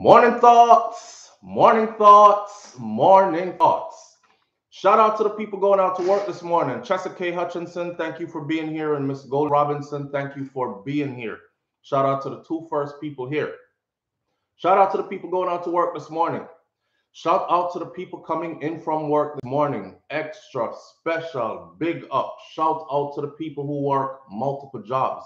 Morning thoughts, morning thoughts, morning thoughts. Shout out to the people going out to work this morning. Chester K. Hutchinson, thank you for being here. And Miss Gold Robinson, thank you for being here. Shout out to the two first people here. Shout out to the people going out to work this morning. Shout out to the people coming in from work this morning. Extra, special, big up. Shout out to the people who work multiple jobs.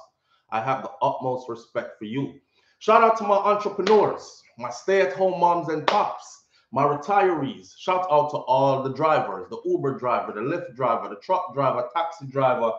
I have the utmost respect for you. Shout out to my entrepreneurs my stay-at-home moms and pops, my retirees. Shout out to all the drivers, the Uber driver, the Lyft driver, the truck driver, taxi driver,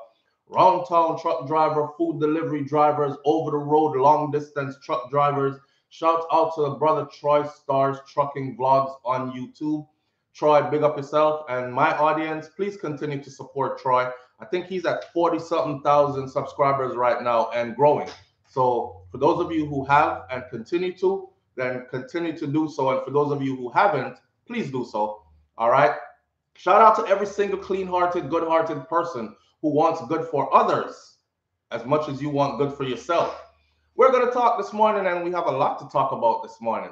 round town truck driver, food delivery drivers, over the road long distance truck drivers. Shout out to the brother Troy Stars Trucking Vlogs on YouTube. Troy, big up yourself and my audience. Please continue to support Troy. I think he's at 40 something thousand subscribers right now and growing. So, for those of you who have and continue to, then continue to do so. And for those of you who haven't, please do so. All right. Shout out to every single clean hearted, good hearted person who wants good for others as much as you want good for yourself. We're going to talk this morning, and we have a lot to talk about this morning.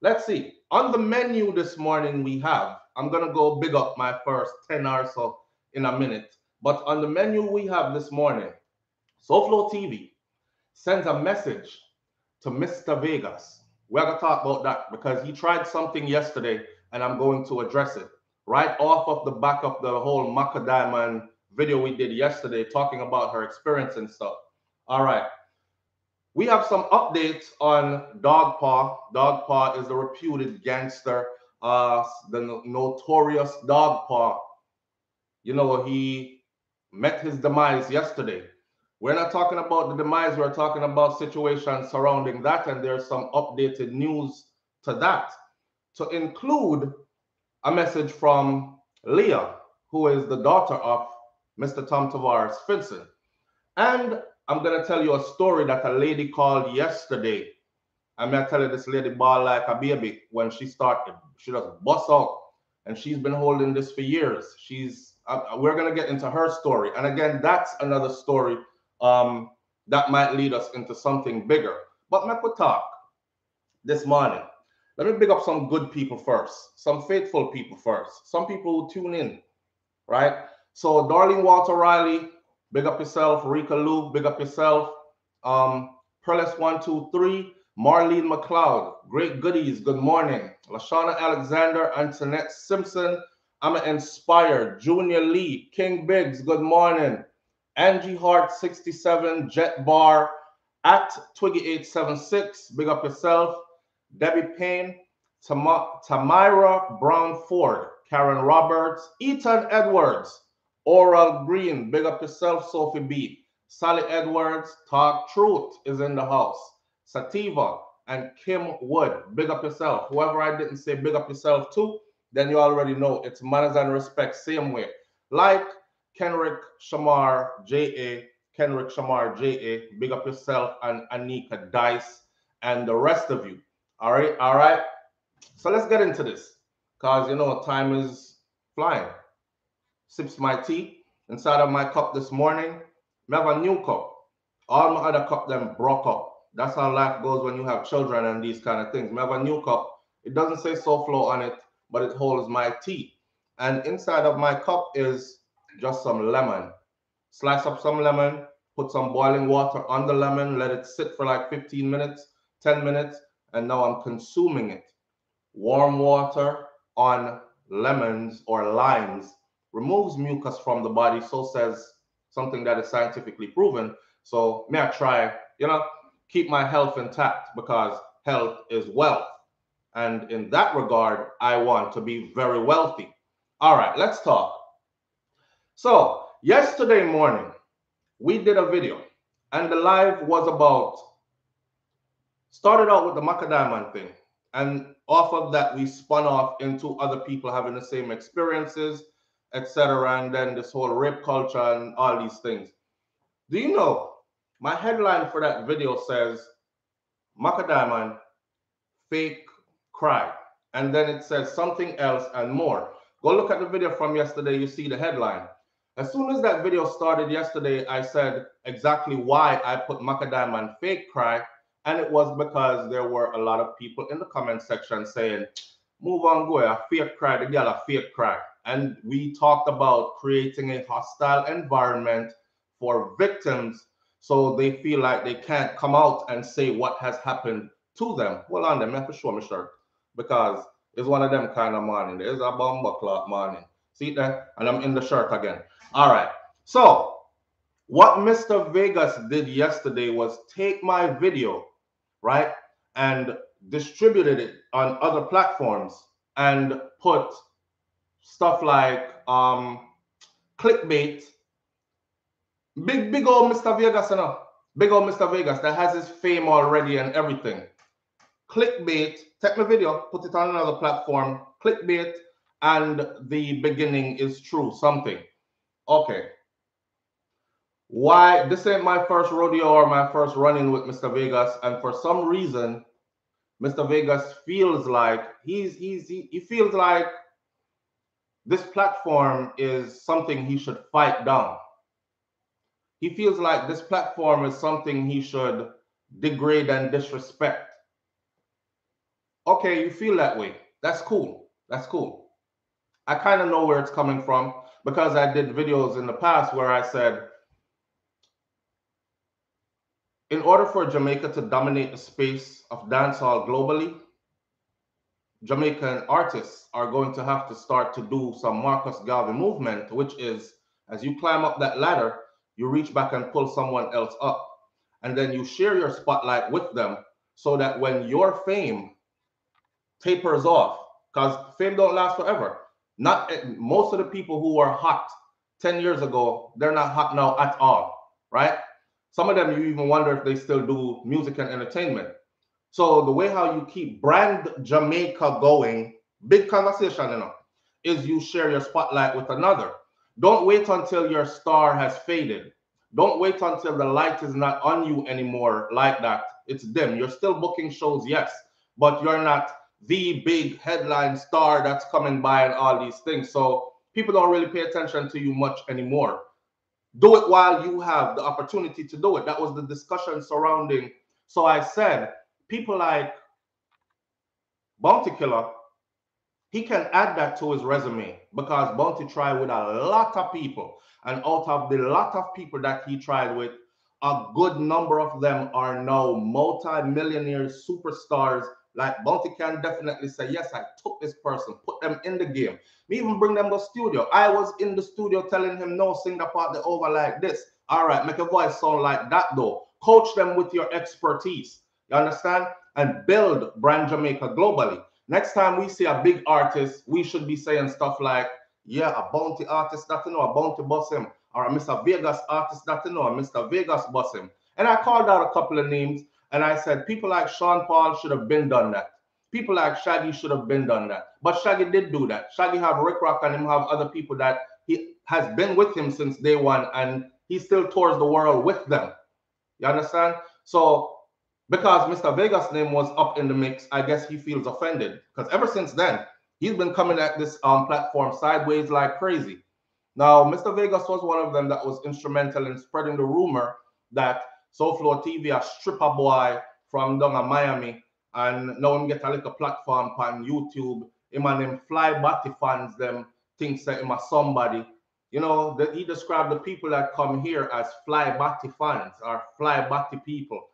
Let's see. On the menu this morning, we have, I'm going to go big up my first 10 or so in a minute. But on the menu we have this morning, SoFlo TV sends a message to Mr. Vegas we're going to talk about that because he tried something yesterday and I'm going to address it right off of the back of the whole Macka Diamond video we did yesterday talking about her experience and stuff. All right. We have some updates on Dog Paw. Dog Paw is the reputed gangster, uh, the notorious Dog Paw. You know, he met his demise yesterday. We're not talking about the demise, we're talking about situations surrounding that, and there's some updated news to that. To include a message from Leah, who is the daughter of Mr. Tom Tavares Finson. And I'm gonna tell you a story that a lady called yesterday. I'm gonna tell you this lady ball like a baby when she started. She just bust out, and she's been holding this for years. She's uh, we're gonna get into her story, and again, that's another story um, that might lead us into something bigger. But make we talk this morning. Let me pick up some good people first, some faithful people first, some people who tune in, right? So, Darling Walter Riley, big up yourself. Rika Lou, big up yourself. Um, Perlis123, Marlene McLeod, great goodies, good morning. Lashana Alexander, Antoinette Simpson, I'm inspired. Junior Lee, King Biggs, good morning. Angie Hart 67, Jet Bar, at Twiggy876, big up yourself. Debbie Payne, Tam- Tamira Brown Ford, Karen Roberts, Ethan Edwards, Oral Green, big up yourself, Sophie B. Sally Edwards, Talk Truth is in the house. Sativa and Kim Wood, big up yourself. Whoever I didn't say big up yourself to, then you already know it's manners and respect, same way. Like, Kenrick Shamar J.A., Kenrick Shamar J.A., big up yourself, and Anika Dice, and the rest of you. All right, all right. So let's get into this because you know time is flying. Sips my tea inside of my cup this morning. I have a new cup. All my other cup them broke up. That's how life goes when you have children and these kind of things. I have a new cup. It doesn't say SoFlo on it, but it holds my tea. And inside of my cup is just some lemon. Slice up some lemon, put some boiling water on the lemon, let it sit for like 15 minutes, 10 minutes, and now I'm consuming it. Warm water on lemons or limes removes mucus from the body, so says something that is scientifically proven. So may I try, you know, keep my health intact because health is wealth. And in that regard, I want to be very wealthy. All right, let's talk. So yesterday morning, we did a video and the live was about, started out with the Macka Diamond thing. And off of that, we spun off into other people having the same experiences, etc. And then this whole rape culture and all these things. Do you know my headline for that video says Macka Diamond fake cry. And then it says something else and more. Go look at the video from yesterday, you see the headline. As soon as that video started yesterday, I said exactly why I put Macka Diamond fake cry. And it was because there were a lot of people in the comment section saying, move on, go, a fake cry, the girl a fake cry. And we talked about creating a hostile environment for victims so they feel like they can't come out and say what has happened to them. Well, on them, I have to show my shirt because it's one of them kind of morning. There's a bomber clock morning. See that? And I'm in the shirt again. All right. So what Mr. Vegas did yesterday was take my video, right, and distributed it on other platforms and put stuff like um clickbait. Big, big old Mr. Vegas, you know. Big old Mr. Vegas that has his fame already and everything. Clickbait, take my video, put it on another platform, clickbait, and the beginning is true, something. Okay, why this ain't my first rodeo or my first run-in with Mr. Vegas, and for some reason, Mr. Vegas feels like he's he's he, he feels like this platform is something he should fight down. He feels like this platform is something he should degrade and disrespect. Okay, you feel that way. That's cool. That's cool. I kind of know where it's coming from because I did videos in the past where I said in order for Jamaica to dominate the space of dancehall globally, Jamaican artists are going to have to start to do some Marcus Garvey movement, which is as you climb up that ladder, you reach back and pull someone else up. And then you share your spotlight with them so that when your fame tapers off, because fame don't last forever. Not eh, most of the people who were hot 10 years ago, they're not hot now at all, right? Some of them you even wonder if they still do music and entertainment. So the way how you keep brand Jamaica going, big conversation, you know, is you share your spotlight with another. Don't wait until your star has faded. Don't wait until the light is not on you anymore like that. It's dim. You're still booking shows, yes, but you're not the big headline star that's coming by and all these things. So people don't really pay attention to you much anymore do it while you have the opportunity to do it. That was the discussion surrounding. So I said, people like Bounty Killer, he can add that to his resume because Bounty tried with a lot of people. And out of the lot of people that he tried with, a good number of them are now multi-millionaire superstars like Bounty can definitely say, yes, I took this person, put them in the game. Me even bring them to the studio. I was in the studio telling him, no, sing the part the over like this. All right, make a voice sound like that though. Coach them with your expertise. You understand? And build brand Jamaica globally. Next time we see a big artist, we should be saying stuff like, yeah, a bounty artist that you know, a bounty boss him, or a Mr. Vegas artist that you know, a Mr. Vegas boss him. And I called out a couple of names and I said, people like Sean Paul should have been done that. People like Shaggy should have been done that. But Shaggy did do that. Shaggy have Rikrok and him have other people that he has been with him since day one and he still tours the world with them. You understand? So because Mr. Vegas' name was up in the mix, I guess he feels offended. Because ever since then, he's been coming at this um, platform sideways like crazy. Now, Mr. Vegas was one of them that was instrumental in spreading the rumor that SoFlo TV a stripper boy from down in Miami. And now him get a little platform on YouTube. Him and them fly body fans, them thinks that him a somebody. You know, that he described the people that come here as fly body fans or fly body people.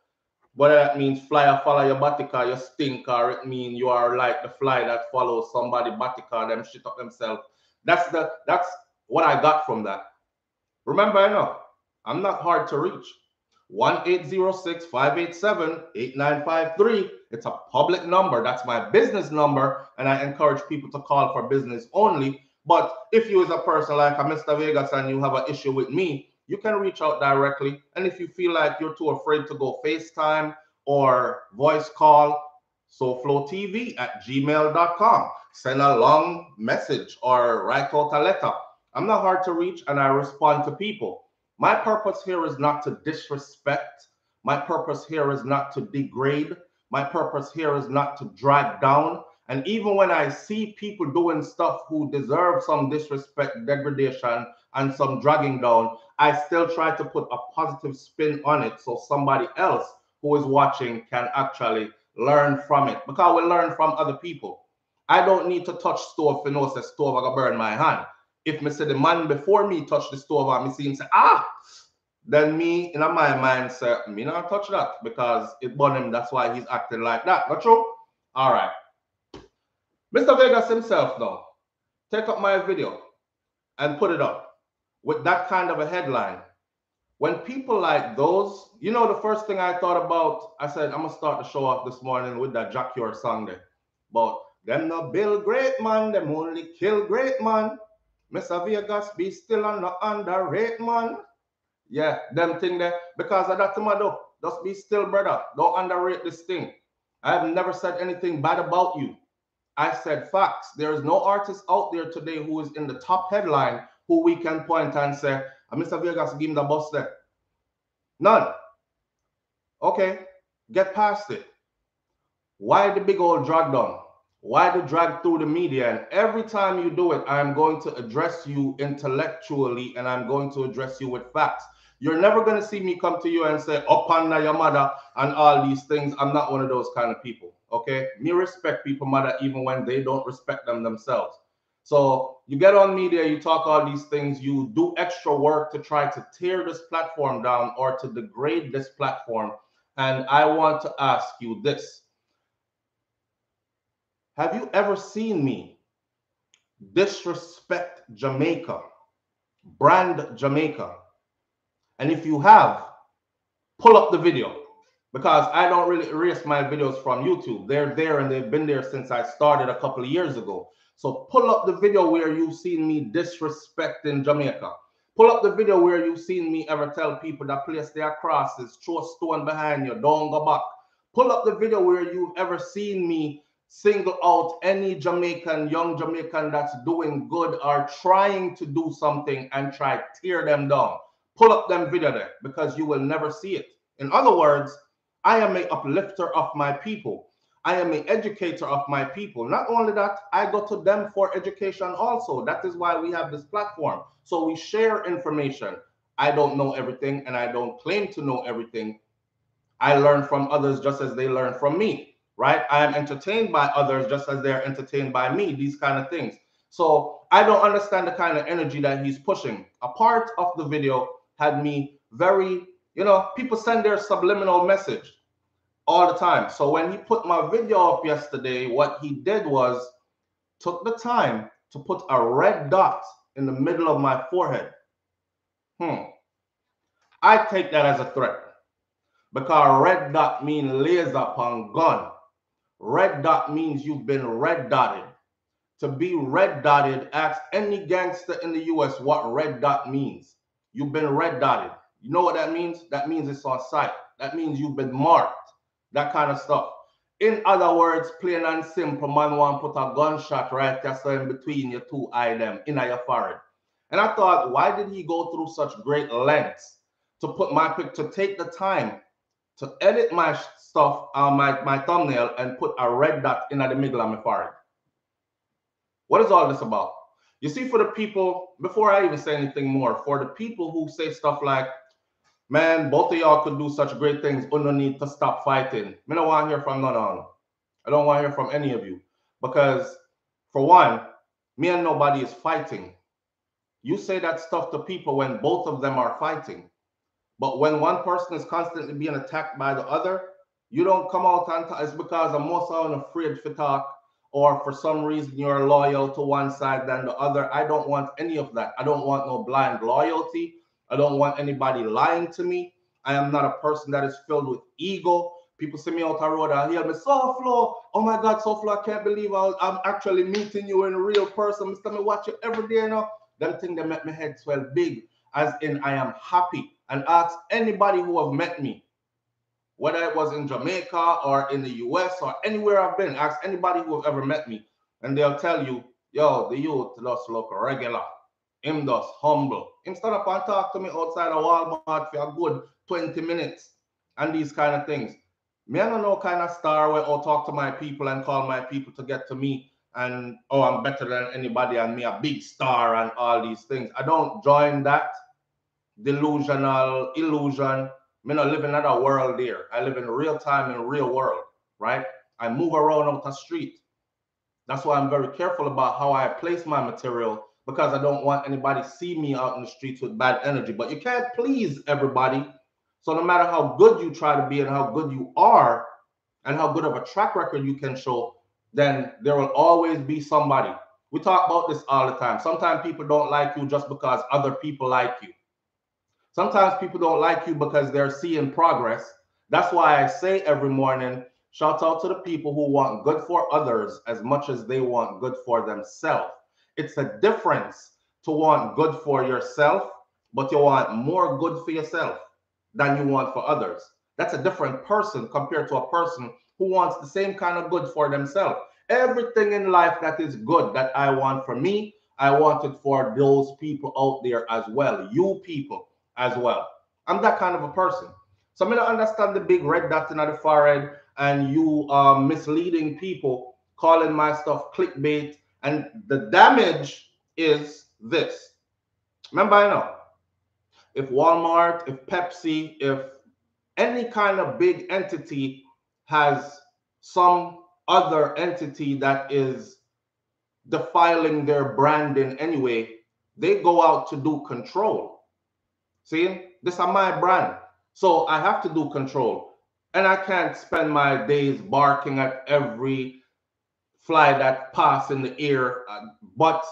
Whether that means fly or follow your car, you stink, or it mean you are like the fly that follows somebody body car, them shit up themselves. That's the that's what I got from that. Remember, I know I'm not hard to reach. 1-806-587-8953. It's a public number. That's my business number. And I encourage people to call for business only. But if you as a person like a Mr. Vegas and you have an issue with me, you can reach out directly. And if you feel like you're too afraid to go FaceTime or voice call, SoFloTV at gmail.com. Send a long message or write out a letter. I'm not hard to reach and I respond to people. My purpose here is not to disrespect. My purpose here is not to degrade. My purpose here is not to drag down. And even when I see people doing stuff who deserve some disrespect, degradation, and some dragging down, I still try to put a positive spin on it so somebody else who is watching can actually learn from it because we learn from other people. I don't need to touch stove to know say stove I burn my hand. If me say the man before me touch the stove and me see him say, ah, then me in my mind say, me not touch that because it burn him. That's why he's acting like that. Not true? All right. Mr. Vegas himself now, take up my video and put it up with that kind of a headline. When people like those, you know, the first thing I thought about, I said, I'm gonna start the show off this morning with that Jah Cure song there. But them no build great man, them only kill great man. Mr. Vegas be still on the underrate man. Yeah, them thing there. Because of that, tomato. Just be still, brother. Don't underrate this thing. I have never said anything bad about you. I said facts. There is no artist out there today who is in the top headline who we can point and say, ah, oh, Mr. Vegas, give him the bus there. None. Okay, get past it. Why the big old drag down? Why the drag through the media? And every time you do it, I'm going to address you intellectually and I'm going to address you with facts. You're never going to see me come to you and say, oh, on your mother and all these things. I'm not one of those kind of people. Okay. Me respect people, mother, even when they don't respect them themselves. So you get on media, you talk all these things, you do extra work to try to tear this platform down or to degrade this platform. And I want to ask you this Have you ever seen me disrespect Jamaica, brand Jamaica? And if you have, pull up the video because I don't really erase my videos from YouTube. They're there and they've been there since I started a couple of years ago. So pull up the video where you've seen me disrespecting Jamaica. Pull up the video where you've seen me ever tell people that place their crosses, throw a stone behind you, don't go back. Pull up the video where you've ever seen me single out any Jamaican, young Jamaican that's doing good or trying to do something and try tear them down pull up them video there because you will never see it. In other words, I am a uplifter of my people. I am an educator of my people. Not only that, I go to them for education also. That is why we have this platform. So we share information. I don't know everything and I don't claim to know everything. I learn from others just as they learn from me, right? I am entertained by others just as they're entertained by me, these kind of things. So I don't understand the kind of energy that he's pushing. A part of the video had me very, you know, people send their subliminal message all the time. So when he put my video up yesterday, what he did was took the time to put a red dot in the middle of my forehead. Hmm. I take that as a threat because red dot means laser upon gun. Red dot means you've been red dotted. To be red dotted, ask any gangster in the US what red dot means. You've been red dotted. You know what that means? That means it's on site. That means you've been marked. That kind of stuff. In other words, plain and simple, man want put a gunshot right just in between your two eye them in your forehead. And I thought, why did he go through such great lengths to put my pic to take the time to edit my stuff on my, my thumbnail and put a red dot in the middle of my forehead? What is all this about? You see, for the people, before I even say anything more, for the people who say stuff like, man, both of y'all could do such great things, but no need to stop fighting. I don't want to hear from none of them. I don't want to hear from any of you. Because, for one, me and nobody is fighting. You say that stuff to people when both of them are fighting. But when one person is constantly being attacked by the other, you don't come out and talk. It's because I'm most afraid to talk or for some reason you're loyal to one side than the other. I don't want any of that. I don't want no blind loyalty. I don't want anybody lying to me. I am not a person that is filled with ego. People see me out the road and hear me, Soflo. Oh my God, Soflo, I can't believe I am actually meeting you in real person. Mr. Me watch you every day you now. Them thing that make my head swell big, as in I am happy. And ask anybody who have met me whether it was in Jamaica or in the US or anywhere I've been. Ask anybody who have ever met me, and they'll tell you, yo, the youth just look regular. Him just humble. Him stand up and talk to me outside of Walmart for a good 20 minutes and these kind of things. Me, I don't know kind of star where I'll talk to my people and call my people to get to me and oh, I'm better than anybody and me a big star and all these things. I don't join that delusional illusion Me not live in another world there. I live in real time in real world, right? I move around on the street. That's why I'm very careful about how I place my material because I don't want anybody see me out in the streets with bad energy. But you can't please everybody. So no matter how good you try to be and how good you are and how good of a track record you can show, then there will always be somebody. We talk about this all the time. Sometimes people don't like you just because other people like you. Sometimes people don't like you because they're seeing progress. That's why I say every morning, shout out to the people who want good for others as much as they want good for themselves. It's a difference to want good for yourself, but you want more good for yourself than you want for others. That's a different person compared to a person who wants the same kind of good for themselves. Everything in life that is good that I want for me, I want it for those people out there as well. You people as well. I'm that kind of a person. So I'm gonna understand the big red dot in the forehead and you are misleading people, calling my stuff clickbait. And the damage is this. Remember, I know if Walmart, if Pepsi, if any kind of big entity has some other entity that is defiling their branding anyway, they go out to do control. See, this is my brand. So I have to do control. And I can't spend my days barking at every fly that pass in the air. Uh, but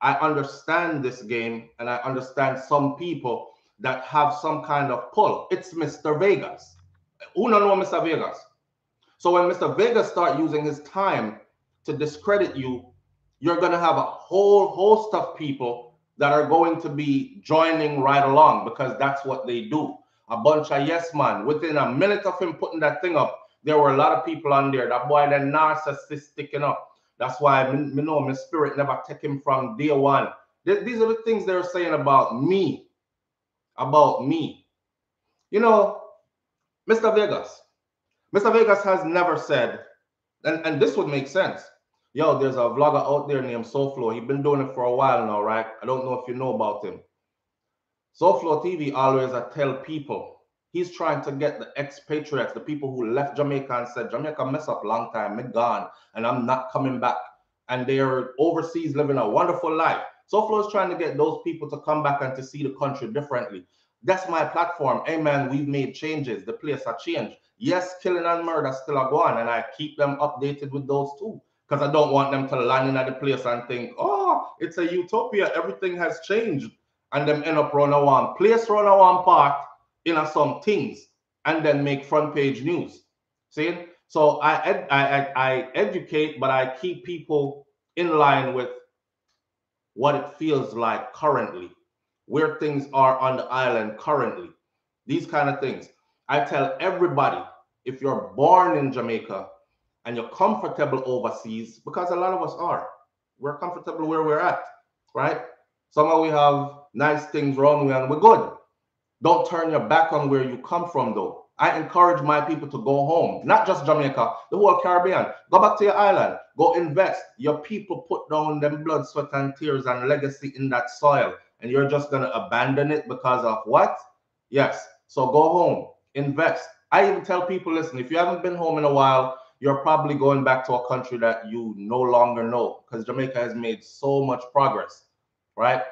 I understand this game and I understand some people that have some kind of pull. It's Mr. Vegas. Who don't know Mr. Vegas? So when Mr. Vegas start using his time to discredit you, you're going to have a whole host of people that are going to be joining right along because that's what they do. A bunch of yes man. Within a minute of him putting that thing up, there were a lot of people on there. That boy, that narcissist sticking up. That's why I know my spirit never take him from day one. These are the things they're saying about me. About me. You know, Mr. Vegas. Mr. Vegas has never said, and, and this would make sense. Yo, there's a vlogger out there named SoFlo. He's been doing it for a while now, right? I don't know if you know about him. SoFlo TV always I tell people he's trying to get the expatriates, the people who left Jamaica and said, Jamaica mess up long time, me gone, and I'm not coming back. And they're overseas living a wonderful life. SoFlo is trying to get those people to come back and to see the country differently. That's my platform. Amen. We've made changes. The place has changed. Yes, killing and murder still are going, and I keep them updated with those too because I don't want them to land in at the place and think, oh, it's a utopia. Everything has changed. And them end up run a one place, run one part in a some things and then make front page news. See? So I, ed, I, I, I educate, but I keep people in line with what it feels like currently, where things are on the island currently. These kind of things. I tell everybody if you're born in Jamaica, and you're comfortable overseas, because a lot of us are, we're comfortable where we're at, right? Somehow we have nice things wrong and we're good. Don't turn your back on where you come from, though. I encourage my people to go home, not just Jamaica, the whole Caribbean. Go back to your island, go invest. Your people put down them blood, sweat, and tears and legacy in that soil, and you're just going to abandon it because of what? Yes. So go home, invest. I even tell people listen, if you haven't been home in a while, you're probably going back to a country that you no longer know because Jamaica has made so much progress, right?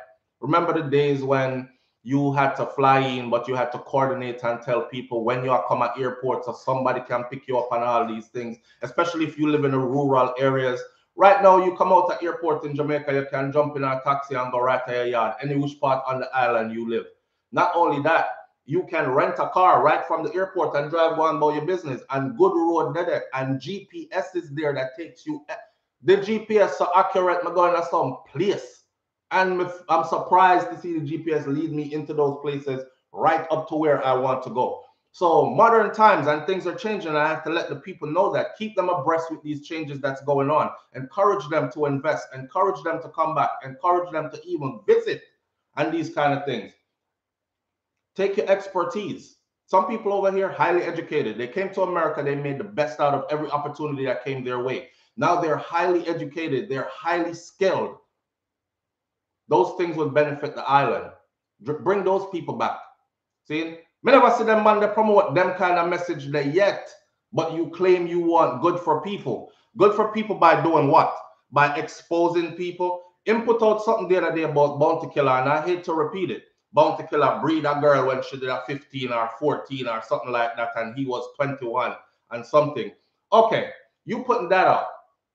Remember the days when you had to fly in, but you had to coordinate and tell people when you are come at airports so somebody can pick you up and all these things, especially if you live in the rural areas. Right now, you come out at airport in Jamaica, you can jump in a taxi and go right to your yard, any which part on the island you live. Not only that, you can rent a car right from the airport and drive one about your business. And good road there and gps is there that takes you eh, the gps so accurate i'm going to some place. And i'm surprised to see the gps lead me into those places right up to where i want to go. So modern times and things are changing i have to let the people know that. Keep them abreast with these changes that's going on. Encourage them to invest. Encourage them to come back. Encourage them to even visit and these kind of things Take your expertise. Some people over here, highly educated, they came to America, they made the best out of every opportunity that came their way. Now they're highly educated, they're highly skilled. Those things would benefit the island. Bring those people back. See, Me never see them man they promote them kind of message there yet. But you claim you want good for people. Good for people by doing what? By exposing people. Input out something the other day about Bounty Killer, and I hate to repeat it. Bounty Killer breed a girl when she did a 15 or 14 or something like that, and he was 21 and something. Okay, you putting that out.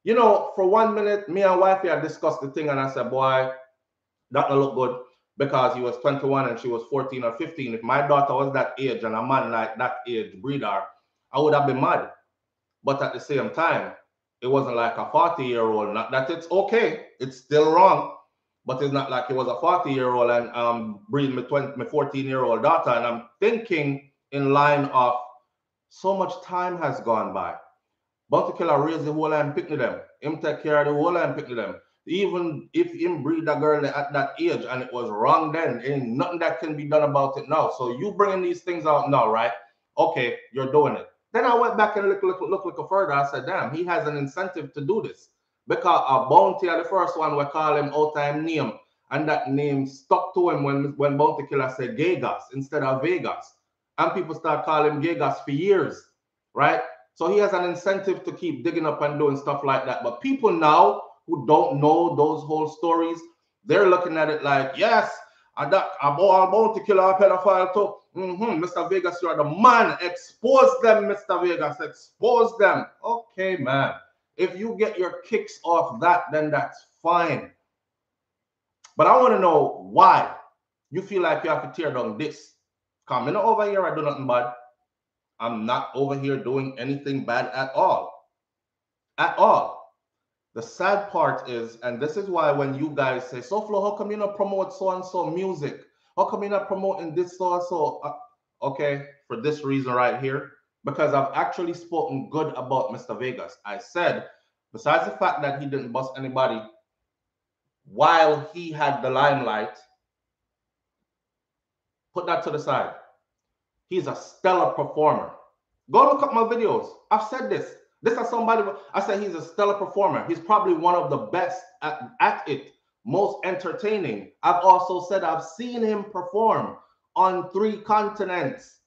You know, for one minute, me and wifey had discussed the thing, and I said, boy, that don't look good because he was 21 and she was 14 or 15. If my daughter was that age and a man like that age breeder, I would have been mad. But at the same time, it wasn't like a 40 year old. Not that it's okay, it's still wrong, but it's not like it was a 40 year old and um breeding my 20, my 14 year old daughter. And I'm thinking in line of so much time has gone by. Bounty Killer raised the whole and picked them. Him take care of the whole and picked them. Even if him breed a girl at that age and it was wrong then, ain't nothing that can be done about it now. So you bringing these things out now, right? Okay, you're doing it. Then I went back and look, look, look, look further. I said, damn, he has an incentive to do this. Because a bounty are the first one we call him all time name. And that name stuck to him when, when Bounty Killer said Gagas instead of Vegas. And people start calling him Gagas for years, right? So he has an incentive to keep digging up and doing stuff like that. But people now who don't know those whole stories, they're looking at it like, yes, I that I'm about to kill a pedophile too. Mm-hmm. Mr. Vegas, you're the man. Expose them, Mr. Vegas. Expose them. Okay, man. If you get your kicks off that, then that's fine. But I want to know why you feel like you have to tear down this. Coming over here, I do nothing bad. I'm not over here doing anything bad at all. At all. The sad part is, and this is why when you guys say, So Flo, how come you not promote so and so music? How come you're not promoting this so and so? Okay, for this reason right here, because I've actually spoken good about Mr. Vegas. I said, besides the fact that he didn't bust anybody while he had the limelight, put that to the side. He's a stellar performer. Go look up my videos. I've said this. This is somebody, I said he's a stellar performer. He's probably one of the best at, at it, most entertaining. I've also said I've seen him perform on three continents.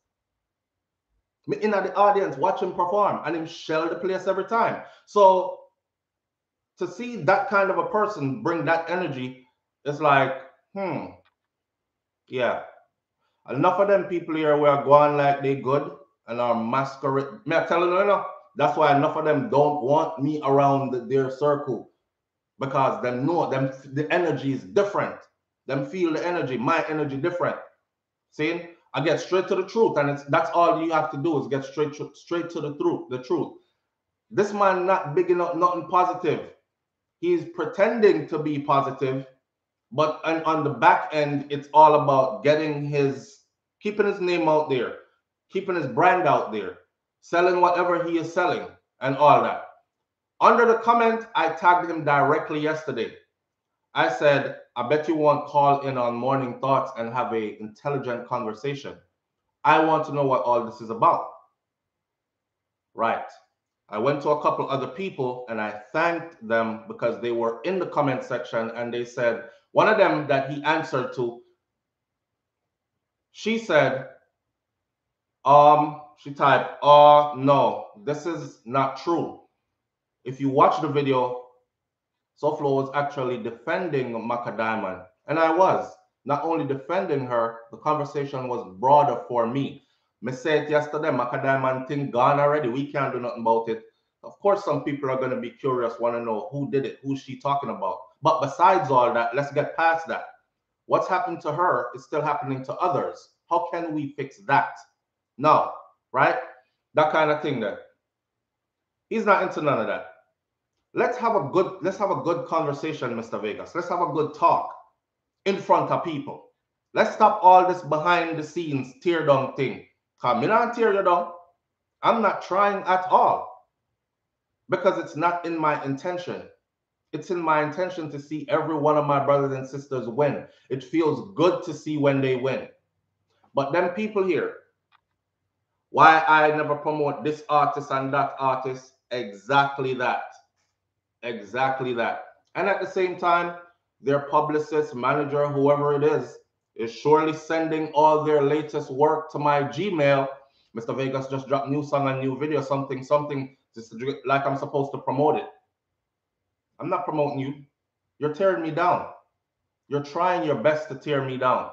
In the audience, watch him perform and him shell the place every time. So to see that kind of a person bring that energy, it's like, hmm, yeah, Enough of them people here were going like they good and are masquerade. Me I tell you, no, that's why enough of them don't want me around their circle because them know them the energy is different. Them feel the energy, my energy different. See, I get straight to the truth, and that's all you have to do is get straight to, straight to the truth. The truth. This man not big enough, nothing positive. He's pretending to be positive, but on, on the back end, it's all about getting his keeping his name out there, keeping his brand out there, selling whatever he is selling, and all that. Under the comment, I tagged him directly yesterday. I said, I bet you won't call in on morning thoughts and have a intelligent conversation. I want to know what all this is about. Right. I went to a couple other people and I thanked them because they were in the comment section and they said one of them that he answered to she said, um, she typed, oh, no, this is not true. If you watch the video, Soflo was actually defending Macka Diamond, and I was not only defending her, the conversation was broader for me. Me said yesterday, Macka Diamond thing gone already. We can't do nothing about it. Of course, some people are going to be curious, want to know who did it, who's she talking about. But besides all that, let's get past that. What's happened to her is still happening to others. How can we fix that? No, right? That kind of thing there. He's not into none of that. Let's have a good let's have a good conversation, Mr. Vegas. Let's have a good talk in front of people. Let's stop all this behind the scenes tear down thing. Come in and tear you down. I'm not trying at all because it's not in my intention. It's in my intention to see every one of my brothers and sisters win. It feels good to see when they win. But them people here, why I never promote this artist and that artist, exactly that. Exactly that. And at the same time, their publicist, manager, whoever it is, is surely sending all their latest work to my Gmail. Mr. Vegas just dropped new song and new video, something, something, just like I'm supposed to promote it. I'm not promoting you. You're tearing me down. You're trying your best to tear me down.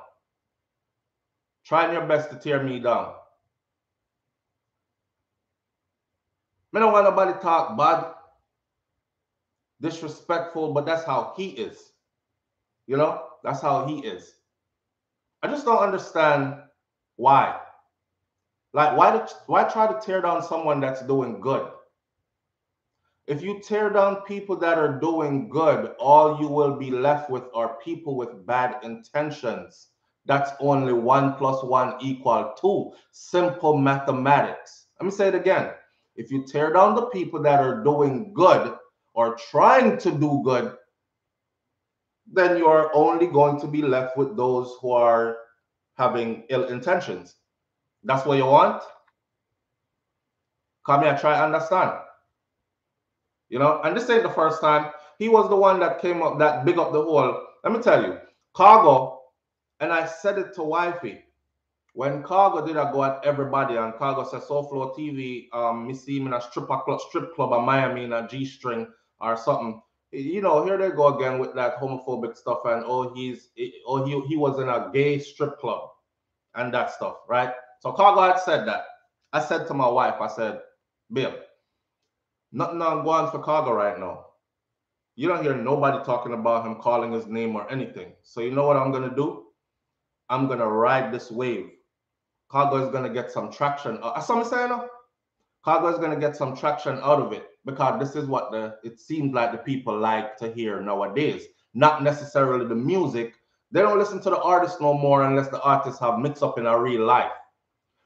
Trying your best to tear me down. I don't want nobody talk bad, disrespectful, but that's how he is. You know, that's how he is. I just don't understand why. Like, why, did, why try to tear down someone that's doing good? If you tear down people that are doing good, all you will be left with are people with bad intentions. That's only one plus one equal two. Simple mathematics. Let me say it again. If you tear down the people that are doing good or trying to do good, then you are only going to be left with those who are having ill intentions. That's what you want? Come here, try understand. You know, and this ain't the first time. He was the one that came up that big up the whole. Let me tell you, Cargo, and I said it to Wifey. When Cargo did I go at everybody, and Cargo said SoFlo TV, um, me see him in a stripper club, strip club in Miami in a G string or something. You know, here they go again with that homophobic stuff, and oh, he's oh he he was in a gay strip club and that stuff, right? So Cargo had said that. I said to my wife, I said, Bill, Nothing on going for Cargo right now. You don't hear nobody talking about him calling his name or anything. So you know what I'm gonna do? I'm gonna ride this wave. Cargo is gonna get some traction. Uh, I'm saying, no? Cargo is gonna get some traction out of it because this is what the it seems like the people like to hear nowadays. Not necessarily the music. They don't listen to the artist no more unless the artists have mixed up in a real life.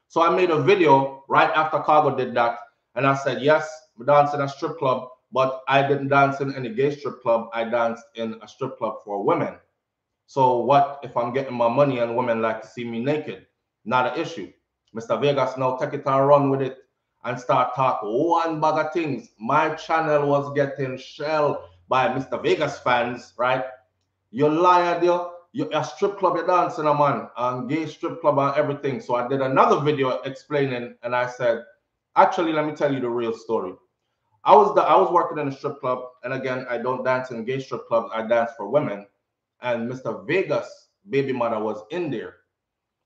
So I made a video right after Cargo did that, and I said, yes, dance in a strip club, but I didn't dance in any gay strip club. I danced in a strip club for women. So what if I'm getting my money and women like to see me naked? Not an issue. Mr. Vegas now take it and run with it and start talk one bag of things. My channel was getting shelled by Mr. Vegas fans, right? You liar, deal. You're a strip club, you're dancing, a man, and gay strip club and everything. So I did another video explaining, and I said, actually, let me tell you the real story. I was the, I was working in a strip club, and again, I don't dance in gay strip clubs. I dance for women. And Mr. Vegas, baby mother, was in there.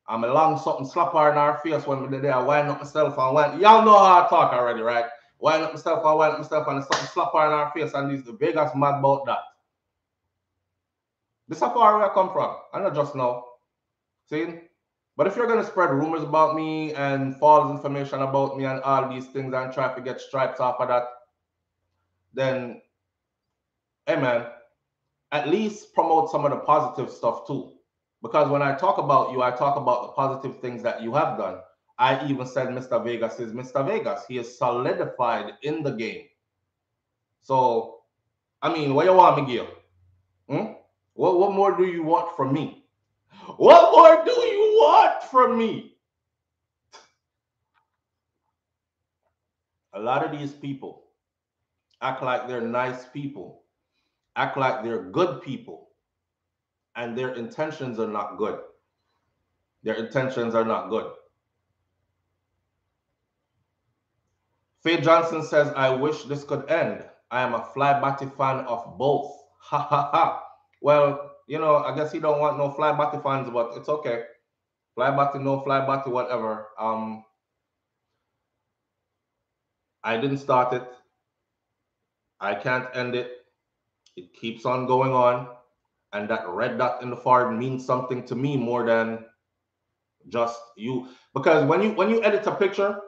I'm along something slap her in our face when we there. I wind up myself and went. Y'all know how I talk already, right? Wind up myself and wind up myself and something slap her in our face. And these the Vegas mad about that. This is far I come from. I not just know. See? But if you're gonna spread rumors about me and false information about me and all these things and try to get stripes off of that, then hey man, at least promote some of the positive stuff too. Because when I talk about you, I talk about the positive things that you have done. I even said Mr. Vegas is Mr. Vegas. He is solidified in the game. So, I mean, what you want Miguel? Hmm? What, what more do you want from me? What more do you want from me? A lot of these people act like they're nice people, act like they're good people, and their intentions are not good. Their intentions are not good. Faye Johnson says, I wish this could end. I am a Fly Batty fan of both. Ha ha ha. Well, you know, I guess he don't want no Fly Batty fans, but it's okay. Fly Batty, no Fly Batty, whatever. Um, I didn't start it. I can't end it. It keeps on going on. And that red dot in the far means something to me more than just you. Because when you when you edit a picture,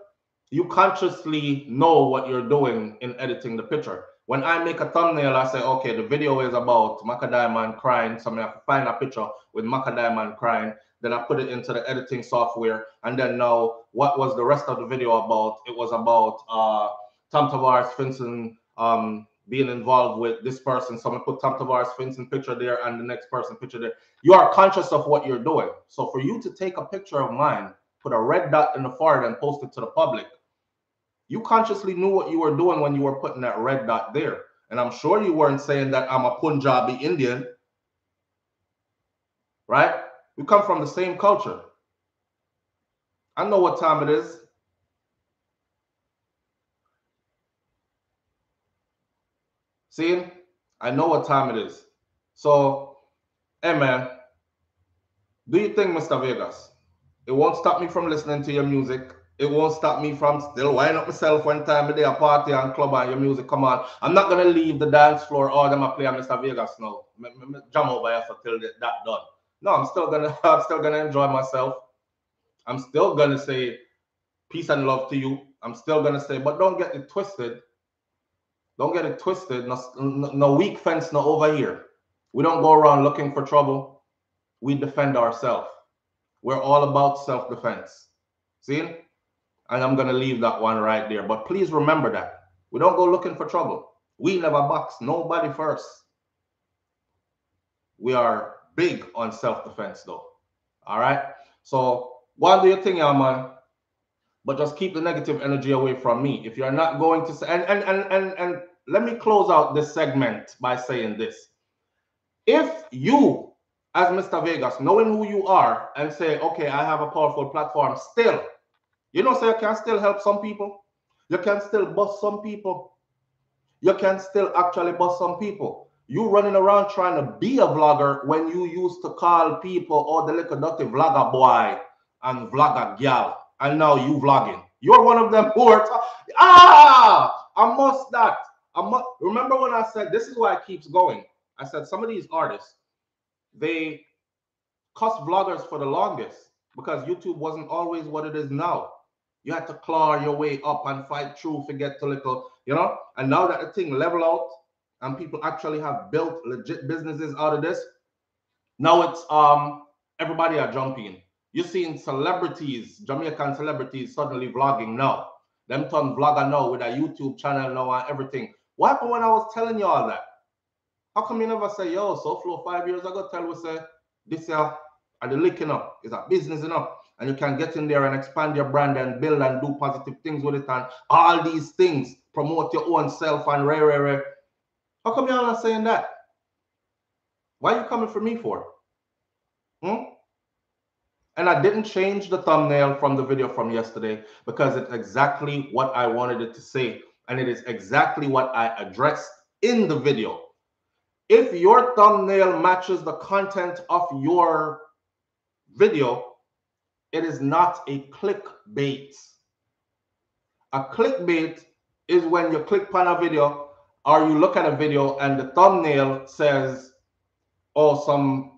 you consciously know what you're doing in editing the picture. When I make a thumbnail, I say, okay, the video is about Macka Diamond crying. So I to find a picture with Macka Diamond crying. Then I put it into the editing software. And then now, what was the rest of the video about? It was about uh, Tom Tavares, Finson um, being involved with this person. Someone put Tom Tavares Finson picture there and the next person picture there. You are conscious of what you're doing. So for you to take a picture of mine, put a red dot in the forehead and post it to the public, you consciously knew what you were doing when you were putting that red dot there. And I'm sure you weren't saying that I'm a Punjabi Indian, right? We come from the same culture. I know what time it is. See, I know what time it is. So, hey man, do you think, Mr. Vegas? It won't stop me from listening to your music. It won't stop me from still winding up myself one time a day, a party and club and your music come on. I'm not gonna leave the dance floor or them a play Mr. Vegas now. Jam over here till that done. No, I'm still gonna I'm still gonna enjoy myself. I'm still gonna say peace and love to you. I'm still gonna say, but don't get it twisted. Don't get it twisted. No, no weak fence, no over here. We don't go around looking for trouble. We defend ourselves. We're all about self-defense. See? And I'm gonna leave that one right there. But please remember that. We don't go looking for trouble. We never box nobody first. We are big on self-defense though. All right. So what do your thing, yeah, man but just keep the negative energy away from me. If you're not going to say, and and and and and let me close out this segment by saying this: if you, as Mr. Vegas, knowing who you are, and say, okay, I have a powerful platform, still, you know, so you can still help some people, you can still bust some people, you can still actually bust some people. You running around trying to be a vlogger when you used to call people, oh, the little dirty vlogger boy and vlogger gal and now you vlogging. You're one of them who are ah, I must that. I must remember when I said this is why it keeps going. I said some of these artists, they cost vloggers for the longest because YouTube wasn't always what it is now. You had to claw your way up and fight through, forget to little, you know. And now that the thing level out and people actually have built legit businesses out of this, now it's um everybody are jumping you're seeing celebrities, Jamaican celebrities, suddenly vlogging now. Them turn vlogger now with a YouTube channel now and everything. What happened when I was telling you all that? How come you never say, yo, SoFlo five years ago, tell us say this year are the licking up, is a business enough. And you can get in there and expand your brand and build and do positive things with it and all these things, promote your own self and rare, rare, rare. How come y'all not saying that? Why are you coming for me for? Hmm? And I didn't change the thumbnail from the video from yesterday because it's exactly what I wanted it to say. And it is exactly what I addressed in the video. If your thumbnail matches the content of your video, it is not a clickbait. A clickbait is when you click on a video or you look at a video and the thumbnail says, oh, some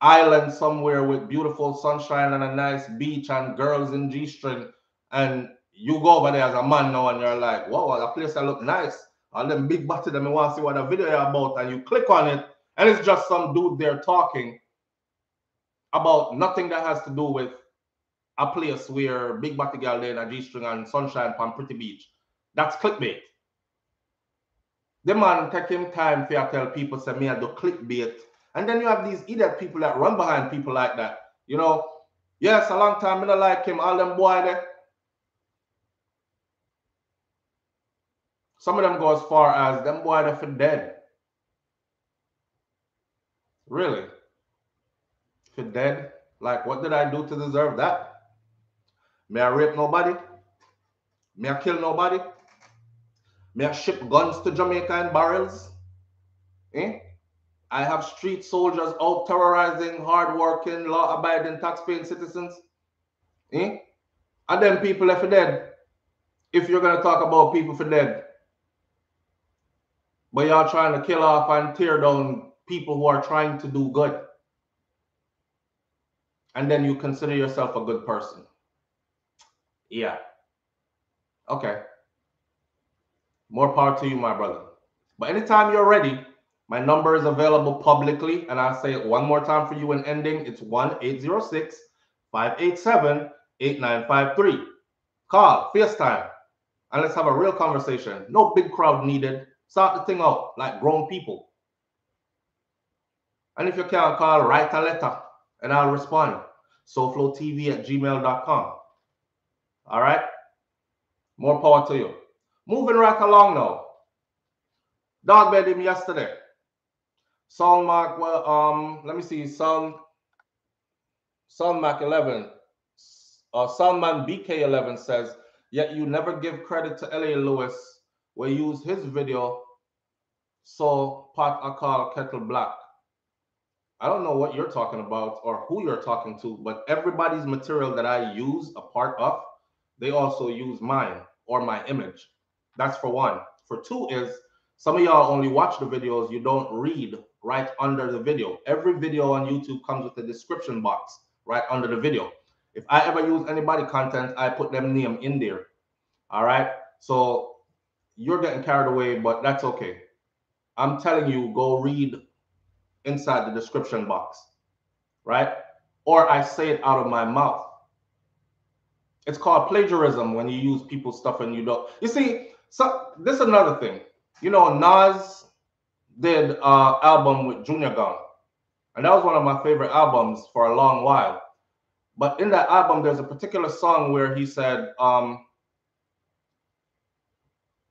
island somewhere with beautiful sunshine and a nice beach and girls in G string, and you go over there as a man now and you're like, whoa, that place that look nice. All them big body them want to see what the video is about, and you click on it, and it's just some dude there talking about nothing that has to do with a place where big body girl there in a G string and sunshine from pretty beach. That's clickbait. The man him time for tell people say me I do clickbait and then you have these idiot people that run behind people like that. You know, yes, a long time I don't like him, all them boy there. Some of them go as far as them boy there for dead. Really? For dead? Like, what did I do to deserve that? May I rape nobody? May I kill nobody? May I ship guns to Jamaica in barrels? Eh? I have street soldiers out terrorizing hardworking, law-abiding, tax-paying citizens. Eh? And then people left for dead. If you're going to talk about people for dead. But y'all trying to kill off and tear down people who are trying to do good. And then you consider yourself a good person. Yeah. Okay. More power to you, my brother. But anytime you're ready, my number is available publicly, and I'll say it one more time for you in ending. It's 1 806 587 8953. Call, FaceTime, and let's have a real conversation. No big crowd needed. Start the thing out like grown people. And if you can't call, write a letter and I'll respond. SoFloTV at gmail.com. All right? More power to you. Moving right along now. Dog bed him yesterday. Song mark, well, um, let me see, song Soundmac 11, uh, Soundman BK11 says, yet you never give credit to L.A. Lewis. We use his video, so pot I call kettle black. I don't know what you're talking about or who you're talking to, but everybody's material that I use a part of, they also use mine or my image. That's for one. For two is some of y'all only watch the videos, you don't read right under the video. Every video on YouTube comes with a description box right under the video. If I ever use anybody content, I put them name in there. All right. So you're getting carried away, but that's okay. I'm telling you, go read inside the description box, right? Or I say it out of my mouth. It's called plagiarism when you use people's stuff and you don't. You see, so this is another thing. You know, Nas did uh album with Junior Gong, and that was one of my favorite albums for a long while. But in that album, there's a particular song where he said, um,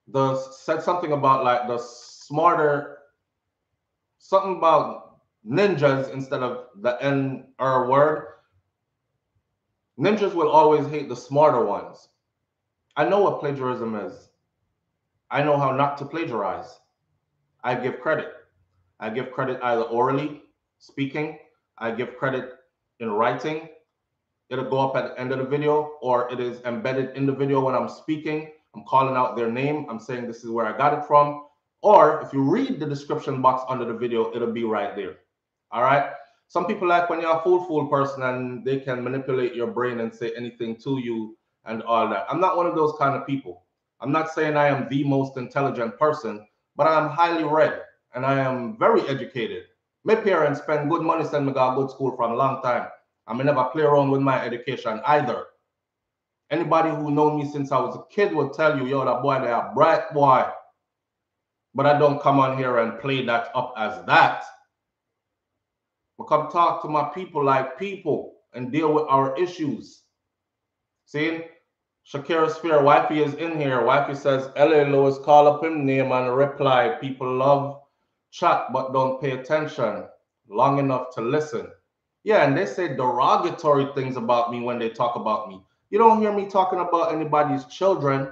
the said something about like the smarter, something about ninjas instead of the N R word. Ninjas will always hate the smarter ones. I know what plagiarism is. I know how not to plagiarize. I give credit. I give credit either orally speaking, I give credit in writing. It'll go up at the end of the video, or it is embedded in the video when I'm speaking. I'm calling out their name. I'm saying this is where I got it from. Or if you read the description box under the video, it'll be right there. All right. Some people like when you're a fool fool person and they can manipulate your brain and say anything to you and all that. I'm not one of those kind of people. I'm not saying I am the most intelligent person, but I am highly read and I am very educated. My parents spend good money sending me to good school for a long time. I may never play around with my education either. Anybody who know me since I was a kid will tell you, yo, that boy, they are bright boy. But I don't come on here and play that up as that. But come talk to my people like people and deal with our issues. See, Shakira Sphere, wifey is in here. Wifey says, L.A. Lewis, call up him name and reply. People love chat but don't pay attention long enough to listen. Yeah, and they say derogatory things about me when they talk about me. You don't hear me talking about anybody's children.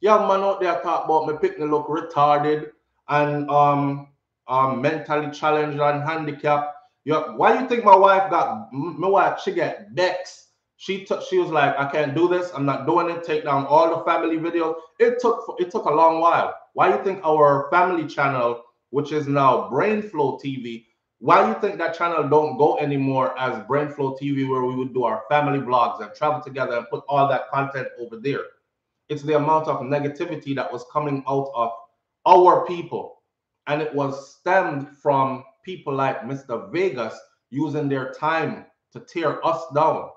Young man out there talk about me picking look retarded and um um mentally challenged and handicapped yeah, why do you think my wife got my wife? She got Dex. She took. She was like, I can't do this. I'm not doing it. Take down all the family videos. It took. It took a long while. Why do you think our family channel, which is now Brainflow TV, why you think that channel don't go anymore as Brainflow TV, where we would do our family vlogs and travel together and put all that content over there? It's the amount of negativity that was coming out of our people, and it was stemmed from people like Mr. Vegas using their time to tear us down.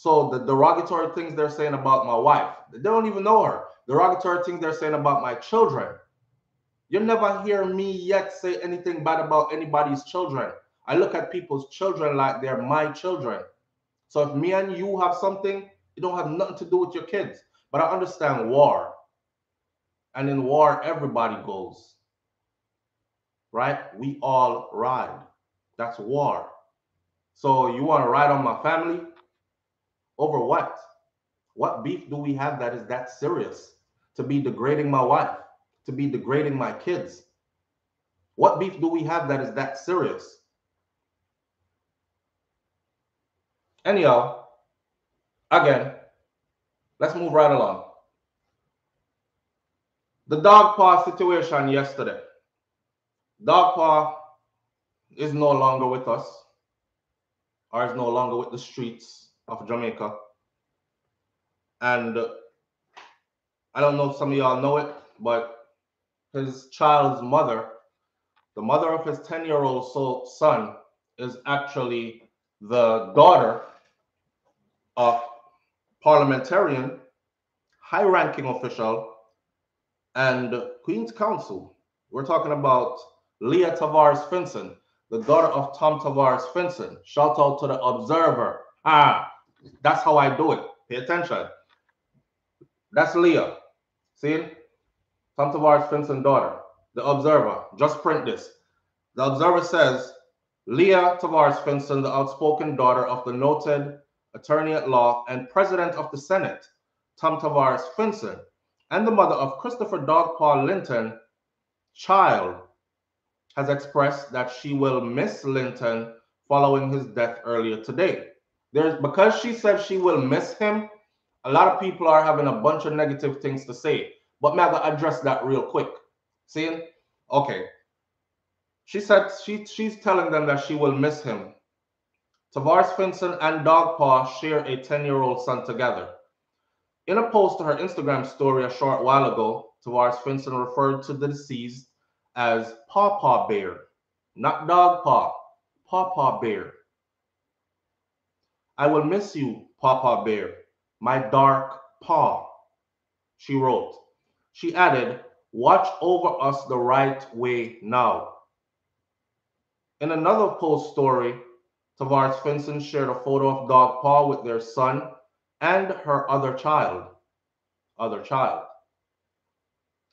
So the derogatory things they're saying about my wife, they don't even know her. Derogatory things they're saying about my children. You'll never hear me yet say anything bad about anybody's children. I look at people's children like they're my children. So if me and you have something, it don't have nothing to do with your kids. But I understand war. And in war, everybody goes right? We all ride. That's war. So you want to ride on my family? Over what? What beef do we have that is that serious? To be degrading my wife, to be degrading my kids. What beef do we have that is that serious? Anyhow, again, let's move right along. The dog paw situation yesterday. Dog paw is no longer with us, or is no longer with the streets of Jamaica. And I don't know if some of y'all know it, but his child's mother, the mother of his 10 year old son, is actually the daughter of parliamentarian, high ranking official, and Queen's Counsel. We're talking about Leah Tavares Finson, the daughter of Tom Tavares Finson. Shout out to the Observer. Ah, that's how I do it. Pay attention. That's Leah. See? Tom Tavares Finson daughter. The Observer. Just print this. The Observer says Leah Tavares Finson, the outspoken daughter of the noted attorney at law and president of the Senate, Tom Tavares Finson, and the mother of Christopher Dogpaw Linton, child, has expressed that she will miss Linton following his death earlier today. There's because she said she will miss him, a lot of people are having a bunch of negative things to say. But may I address that real quick. Seeing? Okay. She said she she's telling them that she will miss him. Tavares Finson and Dogpaw share a 10-year-old son together. In a post to her Instagram story a short while ago, Tavares Finson referred to the deceased as Pawpaw Bear, not Dogpaw, Pawpaw Bear. I will miss you, Pawpaw Bear, my dark paw, she wrote. She added, Watch over us the right way now. In another post story, Tavares Finson shared a photo of Dog Paw with their son and her other child. Other child.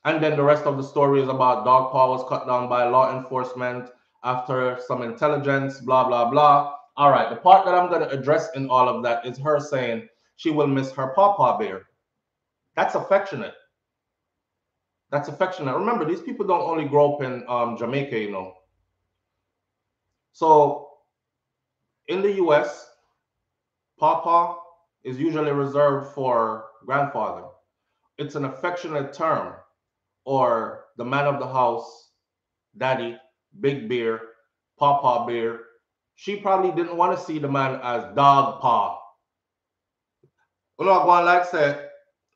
And then the rest of the story is about Dog Paw was cut down by law enforcement after some intelligence, blah, blah, blah. All right, the part that I'm going to address in all of that is her saying she will miss her papa bear. That's affectionate. That's affectionate. Remember, these people don't only grow up in um, Jamaica, you know. So in the US, papa is usually reserved for grandfather. It's an affectionate term, or the man of the house, daddy, big bear, papa bear. She probably didn't want to see the man as dog paw. You know, going like said,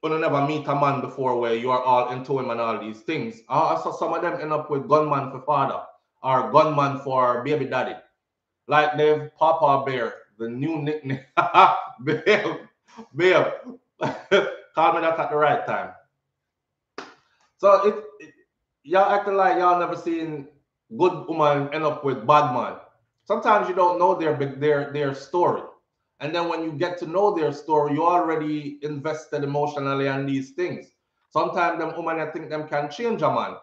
you never meet a man before where you are all into him and all these things. I saw some of them end up with gunman for father or gunman for baby daddy. Like they've Papa Bear, the new nickname. Babe, babe, call me that at the right time. So it, it y'all acting like y'all never seen good woman end up with bad man. Sometimes you don't know their their their story. And then when you get to know their story, you already invested emotionally on these things. Sometimes them women, I think them can change a man.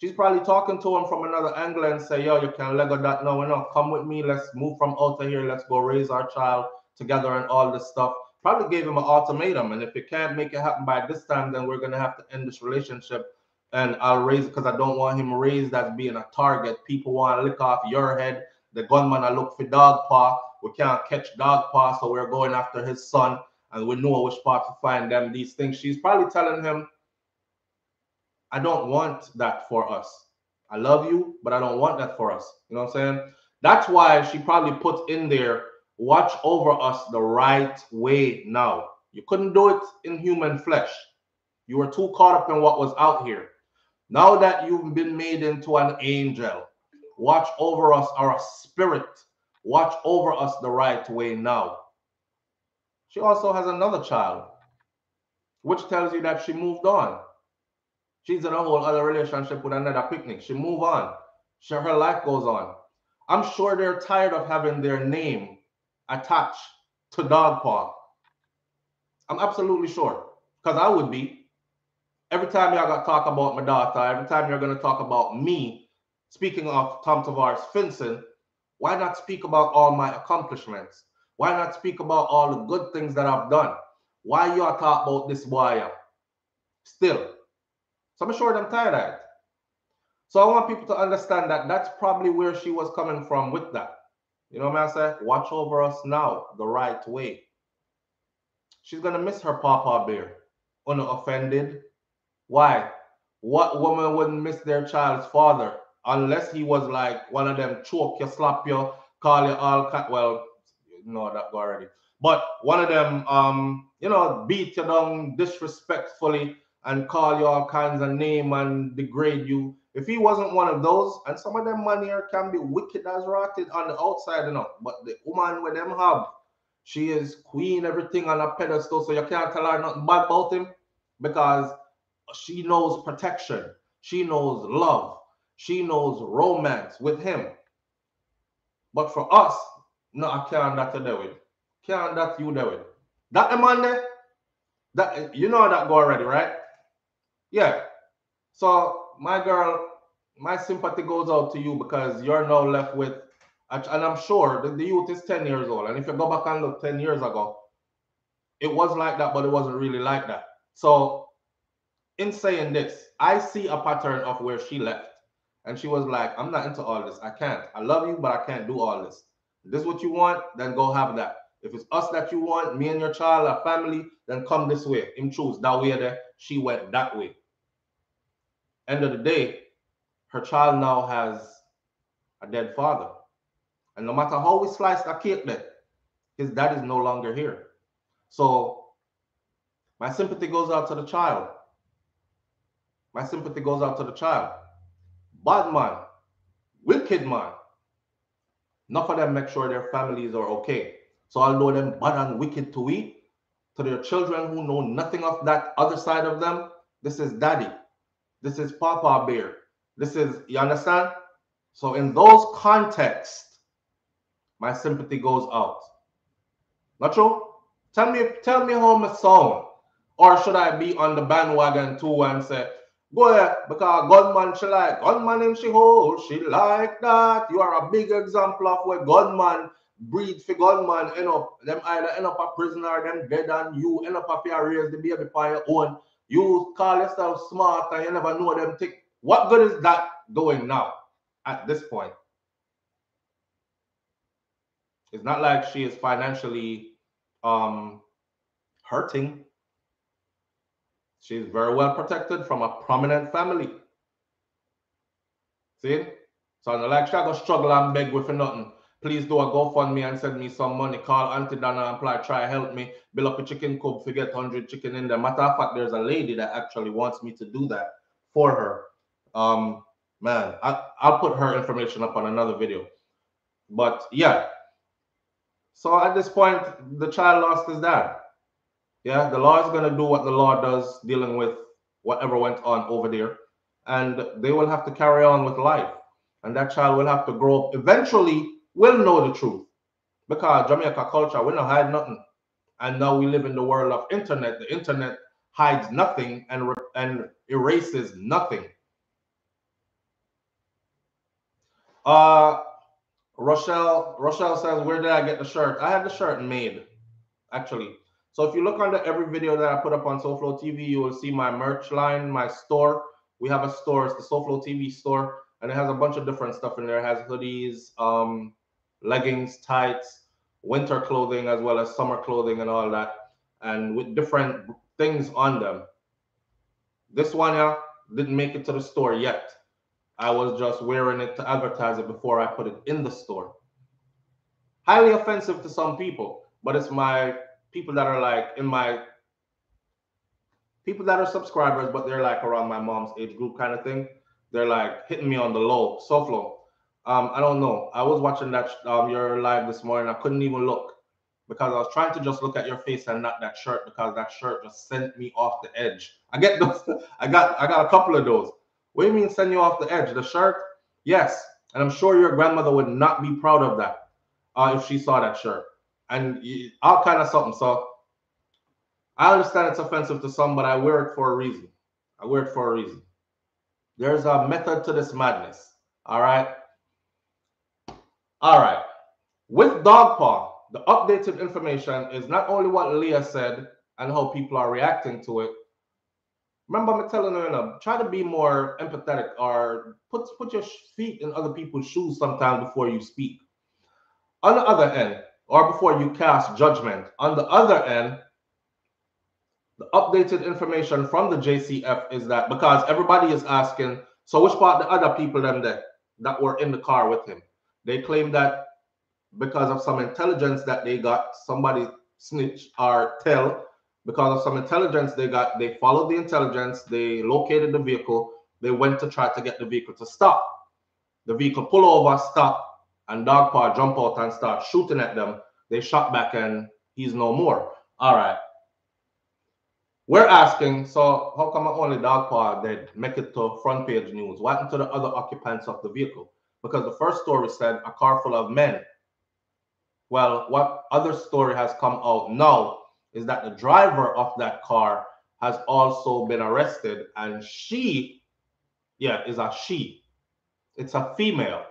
She's probably talking to him from another angle and say, yo, you can let go that no know, come with me. Let's move from out of here. Let's go raise our child together and all this stuff. Probably gave him an ultimatum. And if you can't make it happen by this time, then we're going to have to end this relationship. And I'll raise because I don't want him raised as being a target. People want to lick off your head. The gunman, I look for dog paw we can't catch dog paw, so we're going after his son, and we know which part to find them. These things. She's probably telling him, I don't want that for us. I love you, but I don't want that for us. You know what I'm saying? That's why she probably put in there, watch over us the right way now. You couldn't do it in human flesh. You were too caught up in what was out here. Now that you've been made into an angel, watch over us, our spirit, Watch over us the right way now. She also has another child, which tells you that she moved on. She's in a whole other relationship with another picnic. She moved on. She, her life goes on. I'm sure they're tired of having their name attached to dog paw. I'm absolutely sure. Because I would be. Every time y'all got talk about my daughter, every time you're going to talk about me, speaking of Tom Tavares Finson, why not speak about all my accomplishments? Why not speak about all the good things that I've done? Why you are talk about this boy still? So I'm sure I'm tired of it. So I want people to understand that that's probably where she was coming from with that. You know what I say? Watch over us now the right way. She's gonna miss her papa bear. Unoffended. Why? What woman wouldn't miss their child's father? Unless he was like one of them choke you, slap you, call you all cat. Well, you know that already. But one of them, um, you know, beat you down disrespectfully and call you all kinds of name and degrade you. If he wasn't one of those, and some of them man here can be wicked as rotted on the outside, you know. But the woman with them have, she is queen, everything on a pedestal, so you can't tell her nothing bad about him because she knows protection, she knows love, she knows romance with him. But for us, no, I can't that to do it. Can't that you do it. That the man there, that you know that go already, right? Yeah. So my girl, my sympathy goes out to you because you're now left with And I'm sure that the youth is 10 years old. And if you go back and look 10 years ago, it was like that, but it wasn't really like that. So, in saying this, I see a pattern of where she left. And she was like, I'm not into all this. I can't. I love you, but I can't do all this. If this is what you want, then go have that. If it's us that you want, me and your child, our family, then come this way. Him choose that way there. She went that way. End of the day, her child now has a dead father. And no matter how we slice that cake there, his dad is no longer here. So my sympathy goes out to the child. My sympathy goes out to the child. Bad man, wicked man. Enough of them make sure their families are okay. So although them bad and wicked to we, to their children who know nothing of that other side of them, this is daddy. This is Papa Bear. This is, you understand? So in those contexts, my sympathy goes out. True? Tell me, tell me how my sound. Or should I be on the bandwagon too and say, go ahead, because gunman she like, gunman in she hold, she like that. You are a big example of where gunman breed for gunman end up, them either end up a prisoner, them dead and you end up a raise the baby by your own. You call yourself smart and you never know them take. What good is that doing now at this point? It's not like she is financially um hurting. She's very well protected from a prominent family. See? So I'm like she go struggle and beg with nothing. Please do a GoFundMe and send me some money. Call Auntie Donna and apply, try to help me build up a chicken coop, forget 100 chicken in there. Matter of fact, there's a lady that actually wants me to do that for her. Um, man, I, I'll put her information up on another video. But yeah. So at this point, the child lost his dad. Yeah, the law is going to do what the law does dealing with whatever went on over there. And they will have to carry on with life. And that child will have to grow up. Eventually, will know the truth. Because Jamaica culture, we don't hide nothing. And now we live in the world of internet. The internet hides nothing and, and erases nothing. Uh, Rochelle, Rochelle says, where did I get the shirt? I had the shirt made, actually. So if you look under every video that I put up on SoFlo TV, you will see my merch line, my store. We have a store, it's the SoFlo TV store, and it has a bunch of different stuff in there. It has hoodies, um, leggings, tights, winter clothing, as well as summer clothing and all that, and with different things on them. This one yeah, didn't make it to the store yet. I was just wearing it to advertise it before I put it in the store. Highly offensive to some people, but it's my people that are like in my people that are subscribers, but they're like around my mom's age group kind of thing. They're like hitting me on the low, soft low. Um, I don't know. I was watching that um your live this morning. I couldn't even look because I was trying to just look at your face and not that shirt because that shirt just sent me off the edge. I get those. I got I got a couple of those. What do you mean send you off the edge? The shirt? Yes. And I'm sure your grandmother would not be proud of that uh, if she saw that shirt. And all kind of something. So I understand it's offensive to some, but I wear it for a reason. I wear it for a reason. There's a method to this madness. All right. All right. With Dogpaw, the updated information is not only what Leah said and how people are reacting to it. Remember, I'm telling you, you know, try to be more empathetic or put put your feet in other people's shoes sometimes before you speak. On the other end, or before you cast judgment. On the other end, the updated information from the JCF is that because everybody is asking, so which part the other people them that that were in the car with him? They claim that because of some intelligence that they got, somebody snitch or tell, because of some intelligence they got, they followed the intelligence, they located the vehicle, they went to try to get the vehicle to stop. The vehicle pull over, stop, and Dogpaw jump out and start shooting at them. They shot back and he's no more. All right. We're asking, so how come only Dogpaw did make it to front page news? What happened to the other occupants of the vehicle? because the first story said a car full of men. Well, what other story has come out now is that the driver of that car has also been arrested, and she, yeah, is a she. It's a female.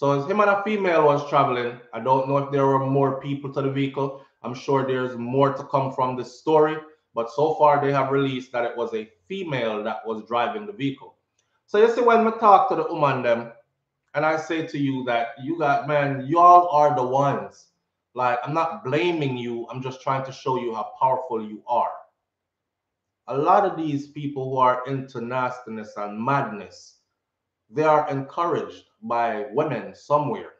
So as him and a female was traveling, I don't know if there were more people to the vehicle. I'm sure there's more to come from this story, but so far they have released that it was a female that was driving the vehicle. So you see, when we talk to the woman them, and I say to you that you got man, y'all are the ones. Like I'm not blaming you. I'm just trying to show you how powerful you are. A lot of these people who are into nastiness and madness, they are encouraged by women somewhere.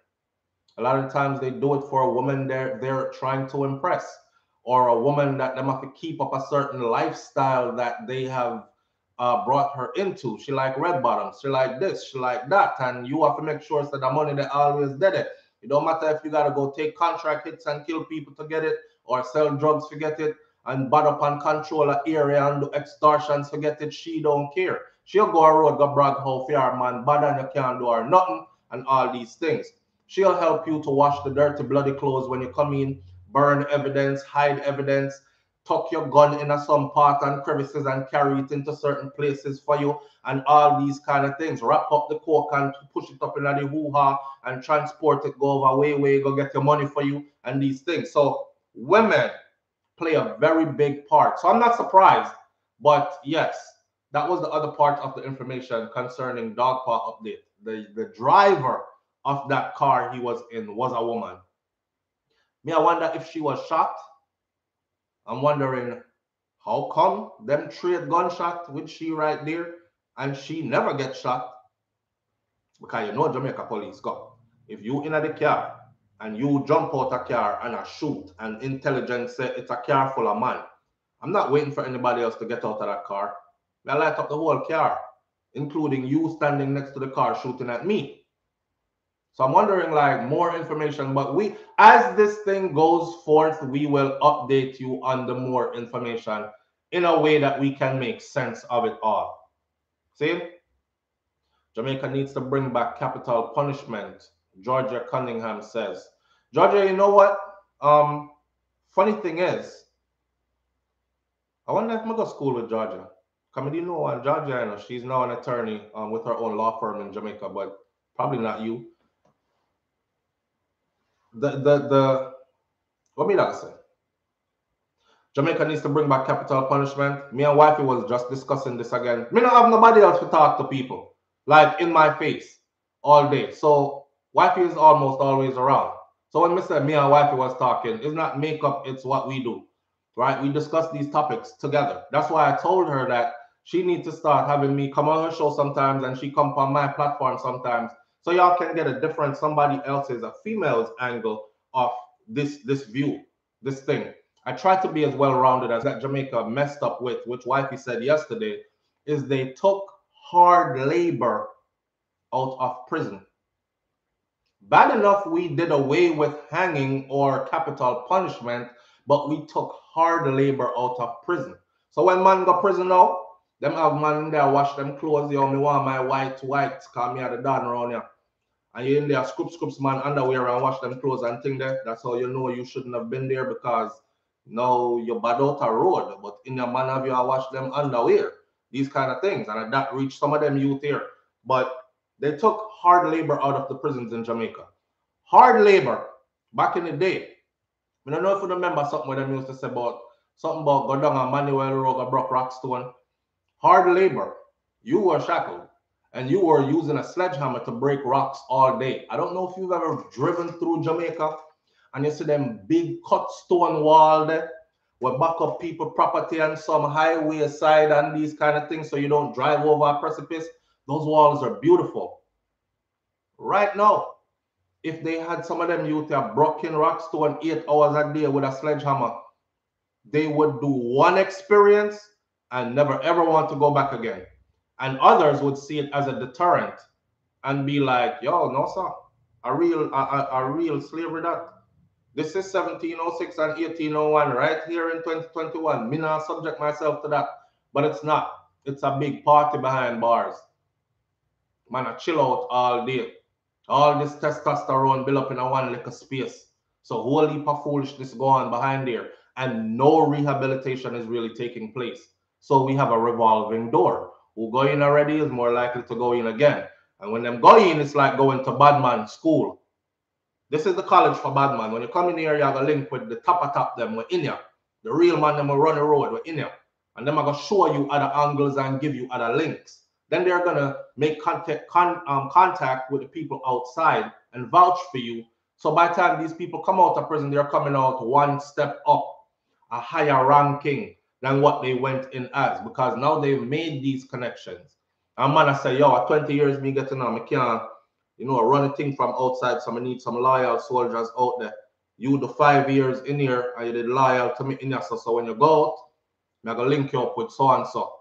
A lot of times they do it for a woman they're they're trying to impress, or a woman that they have to keep up a certain lifestyle that they have uh, brought her into. She like red bottoms, she like this, she like that, and you have to make sure that the money they always did it. It don't matter if you gotta go take contract hits and kill people to get it, or sell drugs to get it, and bad up and control an area and do extortions to get it. She don't care. She'll go a road, go brag how fair man, bad and you can't do her nothing, and all these things. She'll help you to wash the dirty, bloody clothes when you come in, burn evidence, hide evidence, tuck your gun in a some part and crevices and carry it into certain places for you, and all these kind of things. Wrap up the coke and push it up in the hoo-ha and transport it, go over way, way, go get your money for you, and these things. So women play a very big part. So I'm not surprised, but yes, that was the other part of the information concerning dog paw update. The the driver of that car he was in was a woman. Me, I wonder if she was shot. I'm wondering how come them trade gunshot with she right there and she never get shot. Because you know Jamaica police go. If you in the car and you jump out a car and a shoot and intelligence say it's a car full of man, I'm not waiting for anybody else to get out of that car. I light up the whole car, including you standing next to the car shooting at me. So I'm wondering like more information, but we as this thing goes forth, we will update you on the more information in a way that we can make sense of it all. See? Jamaica needs to bring back capital punishment. Georgia Cunningham says. Georgia, you know what? Um, funny thing is, I wonder if I'm gonna school with Georgia. Come you know, uh, Georgia, you know, she's now an attorney um, with her own law firm in Jamaica, but probably not you. The the the what me that say? Jamaica needs to bring back capital punishment. Me and wifey was just discussing this again. Me not have nobody else to talk to people like in my face all day. So wifey is almost always around. So when Mr. Me and wifey was talking, it's not makeup, it's what we do. Right? We discuss these topics together. That's why I told her that she needs to start having me come on her show sometimes and she come on my platform sometimes. So y'all can get a different somebody else's a female's angle of this this view this thing. I try to be as well rounded as that jamaica messed up with which wifey said yesterday is they took hard labor out of prison. Bad enough we did away with hanging or capital punishment but we took hard labor out of prison. So when man go prison them have man there wash them clothes. Yo, me want my white white, cause me had the done around here. And you in there scoop scoops man underwear and wash them clothes and thing there. That's how you know you shouldn't have been there because now you're bad out a road. But in your man have you I wash them underwear. These kind of things. And I that reached some of them youth here. But they took hard labor out of the prisons in Jamaica. Hard labor back in the day. I don't know if you remember something where them used to say about something about go down a Manuel Road, Brock Rockstone hard labor, you were shackled and you were using a sledgehammer to break rocks all day. I don't know if you've ever driven through Jamaica and you see them big cut stone wall there where back up people property and some highway side and these kind of things so you don't drive over a precipice. Those walls are beautiful. Right now, if they had some of them youth have broken rocks to an eight hours a day with a sledgehammer, they would do one experience and never ever want to go back again. And others would see it as a deterrent and be like, yo, no, sir, a real, a, a, real slavery that. This is 1706 and 1801 right here in 2021. Me not subject myself to that, but it's not. It's a big party behind bars. Man, I chill out all day. All this testosterone built up in a one little space. So whole heap of foolishness going behind there. And no rehabilitation is really taking place. So we have a revolving door. Who go in already is more likely to go in again. And when them go in, it's like going to Badman school. This is the college for Badman. When you come in here, you have a link with the top of top them, we're in here. The real man, them will run the road, we're in here. And them are going to show you other angles and give you other links. Then they're going to make contact, con, um, contact with the people outside and vouch for you. So by the time these people come out of prison, they're coming out one step up, a higher ranking than what they went in as because now they've made these connections. And man, I say, yo, at 20 years, me getting on, I can't, you know, run a thing from outside. So I need some loyal soldiers out there. You the five years in here, and you did loyal to me in here. So, when you go out, I'm gonna link you up with so and so.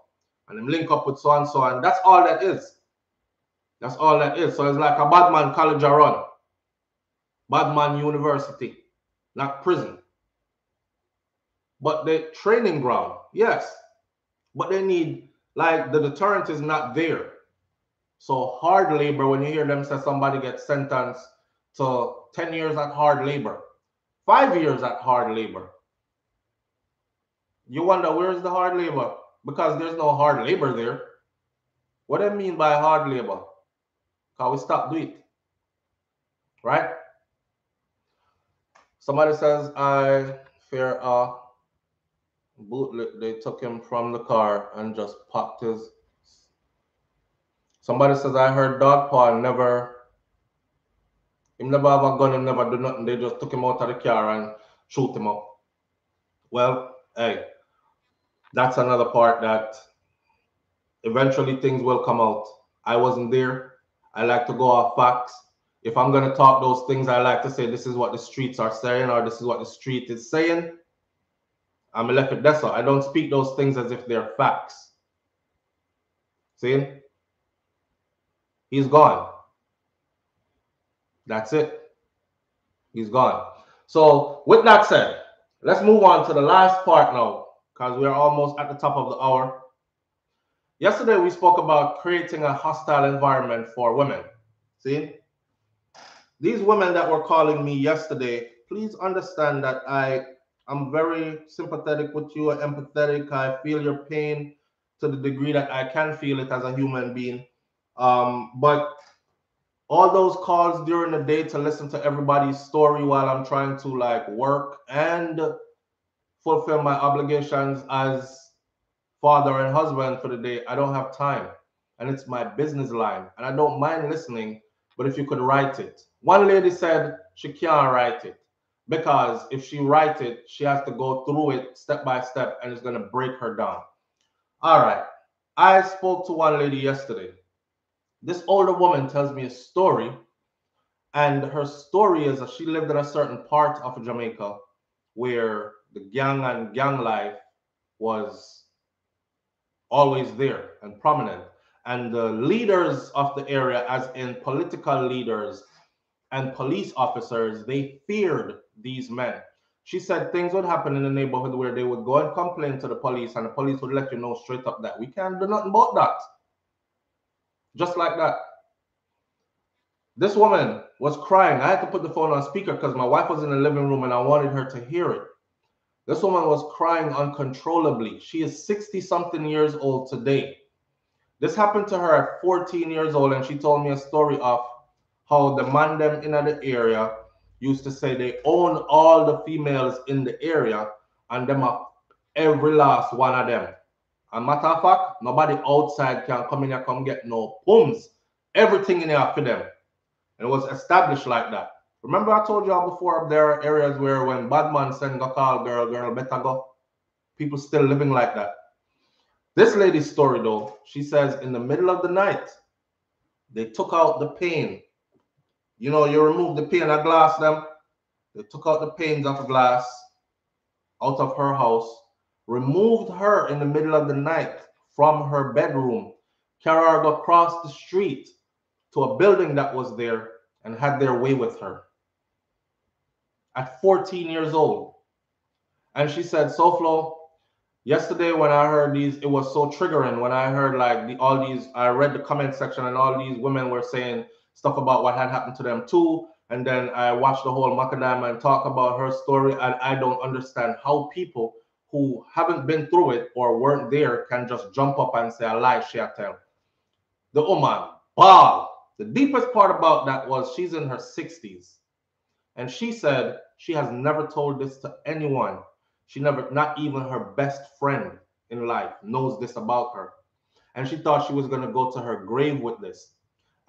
And then link up with so and so. And that's all that is. That's all that is. So it's like a bad man college I run. Bad man university, not prison. But the training ground, yes. But they need like the deterrent is not there. So hard labor, when you hear them say somebody gets sentenced to 10 years at hard labor, five years at hard labor, you wonder where's the hard labor? Because there's no hard labor there. What do I mean by hard labor? Because we stop doing it. Right? Somebody says I fear a bootleg. They took him from the car and just popped his. Somebody says I heard dog paw never. Him never have a gun. Him never do nothing. They just took him out of the car and shoot him up. Well, hey, that's another part that eventually things will come out. I wasn't there. I like to go off facts. If I'm going to talk those things, I like to say this is what the streets are saying or this is what the street is saying. I'm a that's. I don't speak those things as if they're facts. See? He's gone. That's it. He's gone. So, with that said, let's move on to the last part now because we're almost at the top of the hour. Yesterday, we spoke about creating a hostile environment for women. See? These women that were calling me yesterday, please understand that I am very sympathetic with you, empathetic. I feel your pain to the degree that I can feel it as a human being. Um, but all those calls during the day to listen to everybody's story while I'm trying to like work and fulfill my obligations as father and husband for the day. I don't have time. And it's my business line. And I don't mind listening, but if you could write it. One lady said she can't write it because if she writes it, she has to go through it step by step and it's going to break her down. All right. I spoke to one lady yesterday. This older woman tells me a story, and her story is that she lived in a certain part of Jamaica where the gang and gang life was always there and prominent. And the leaders of the area, as in political leaders and police officers, they feared these men. She said things would happen in the neighborhood where they would go and complain to the police, and the police would let you know straight up that we can't do nothing about that. Just like that. This woman was crying. I had to put the phone on speaker because my wife was in the living room and I wanted her to hear it. This woman was crying uncontrollably. She is 60 something years old today. This happened to her at 14 years old, and she told me a story of how the man them in the area used to say they own all the females in the area and them are every last one of them. And matter of fact, nobody outside can come in here come get no pums. Everything in here for them. And it was established like that. Remember, I told y'all before there are areas where when Badman send a call, girl, girl, better go. People still living like that. This lady's story, though, she says in the middle of the night, they took out the pane. You know, you remove the pane of glass, them. They took out the panes of glass out of her house, removed her in the middle of the night from her bedroom, carried her across the street to a building that was there and had their way with her at 14 years old. And she said, SoFlo, yesterday when I heard these, it was so triggering when I heard like the, all these, I read the comment section and all these women were saying stuff about what had happened to them too. And then I watched the whole Macka Diamond and talk about her story. And I don't understand how people who haven't been through it or weren't there can just jump up and say a lie she tell. The woman, ball. The deepest part about that was she's in her 60s. And she said she has never told this to anyone. She never, not even her best friend in life, knows this about her. And she thought she was going to go to her grave with this.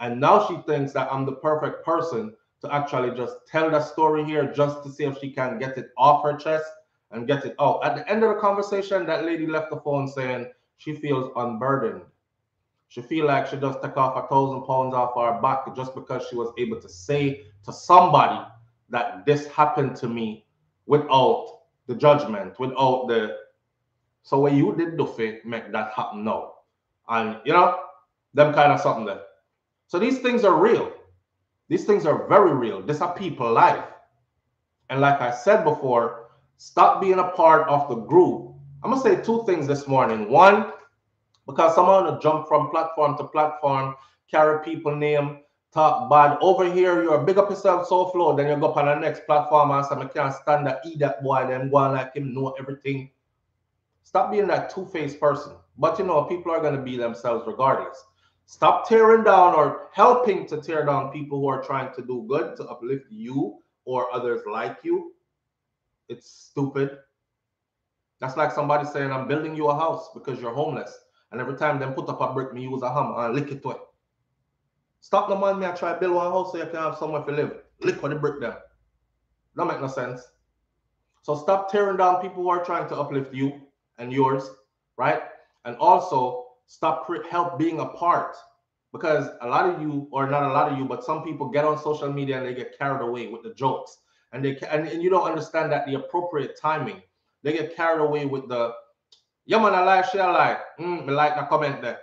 And now she thinks that I'm the perfect person to actually just tell that story here just to see if she can get it off her chest and get it out. At the end of the conversation, that lady left the phone saying she feels unburdened. She feel like she just took off a thousand pounds off her back just because she was able to say to somebody that this happened to me without the judgment, without the so when you did do fit make that happen now. And you know, them kind of something there. So these things are real. These things are very real. These are people life. And like I said before, stop being a part of the group. I'm gonna say two things this morning. One, because someone to jump from platform to platform, carry people name, talk bad. Over here, you're big up yourself SoFlo, then you go up on the next platform and say, I can't stand that eat that boy, then go on like him, know everything. Stop being that two-faced person. But you know, people are gonna be themselves regardless. Stop tearing down or helping to tear down people who are trying to do good to uplift you or others like you. It's stupid. That's like somebody saying, I'm building you a house because you're homeless. And every time them put up a brick, me use a hammer and lick it to it. Stop the man me I try build one house so you can have somewhere to live. Lick for the brick them. That make no sense. So stop tearing down people who are trying to uplift you and yours, right? And also stop help being a part because a lot of you, or not a lot of you, but some people get on social media and they get carried away with the jokes, and they and, and you don't understand that the appropriate timing. They get carried away with the yeah, man, I like, share like. Mm, me like the comment there.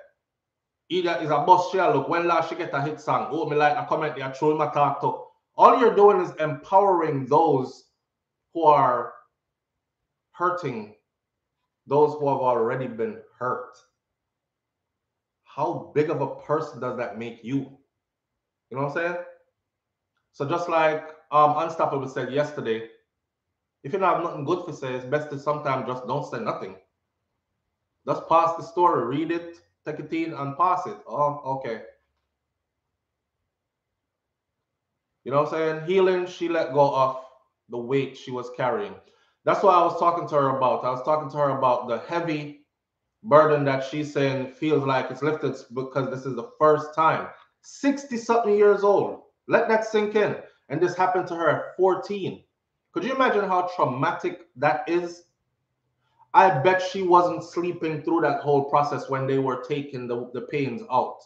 Either is a boss share look when last she get a hit song. Oh, me like the comment there, throw my talk to. All you're doing is empowering those who are hurting those who have already been hurt. How big of a person does that make you? You know what I'm saying? So just like um Unstoppable said yesterday, if you don't have nothing good to say, it's best to sometimes just don't say nothing. Just pass the story, read it, take it in, and pass it. Oh, okay. You know what I'm saying? Healing, she let go of the weight she was carrying. That's what I was talking to her about. I was talking to her about the heavy burden that she's saying feels like it's lifted because this is the first time. 60 something years old. Let that sink in. And this happened to her at 14. Could you imagine how traumatic that is? I bet she wasn't sleeping through that whole process when they were taking the, the pains out.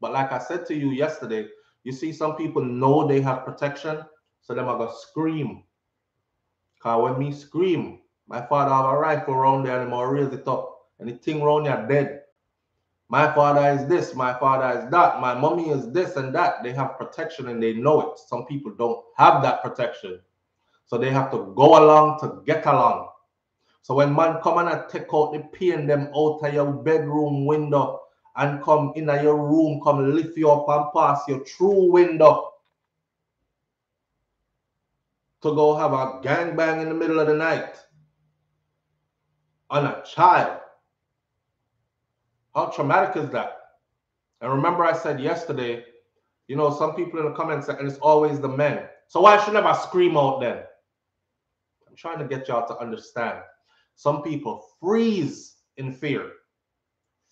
But like I said to you yesterday, you see, some people know they have protection, so them are gonna scream. Cause when me scream, my father have a rifle around there and i raise it up. And the thing around there dead. My father is this, my father is that, my mommy is this and that. They have protection and they know it. Some people don't have that protection. So they have to go along to get along. So when man come and take out the pain them out of your bedroom window and come in your room, come lift you up and pass your through window to go have a gang bang in the middle of the night on a child. How traumatic is that? And remember, I said yesterday, you know, some people in the comments, and it's always the men. So why should I scream out then? I'm trying to get y'all to understand. Some people freeze in fear.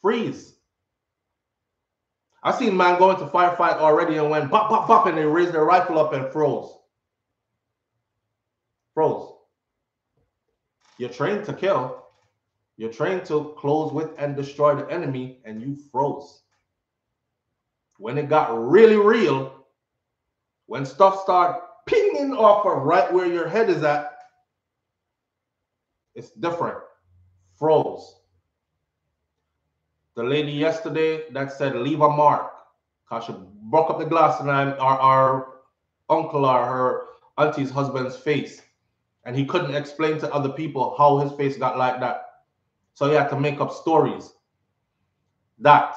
Freeze. I've seen man go into firefight already and went pop, pop, pop, and they raised their rifle up and froze. Froze. You're trained to kill. You're trained to close with and destroy the enemy, and you froze. When it got really real, when stuff started pinging off of right where your head is at, it's different. Froze. The lady yesterday that said leave a mark because she broke up the glass and our, our uncle or her auntie's husband's face. And he couldn't explain to other people how his face got like that. So he had to make up stories. That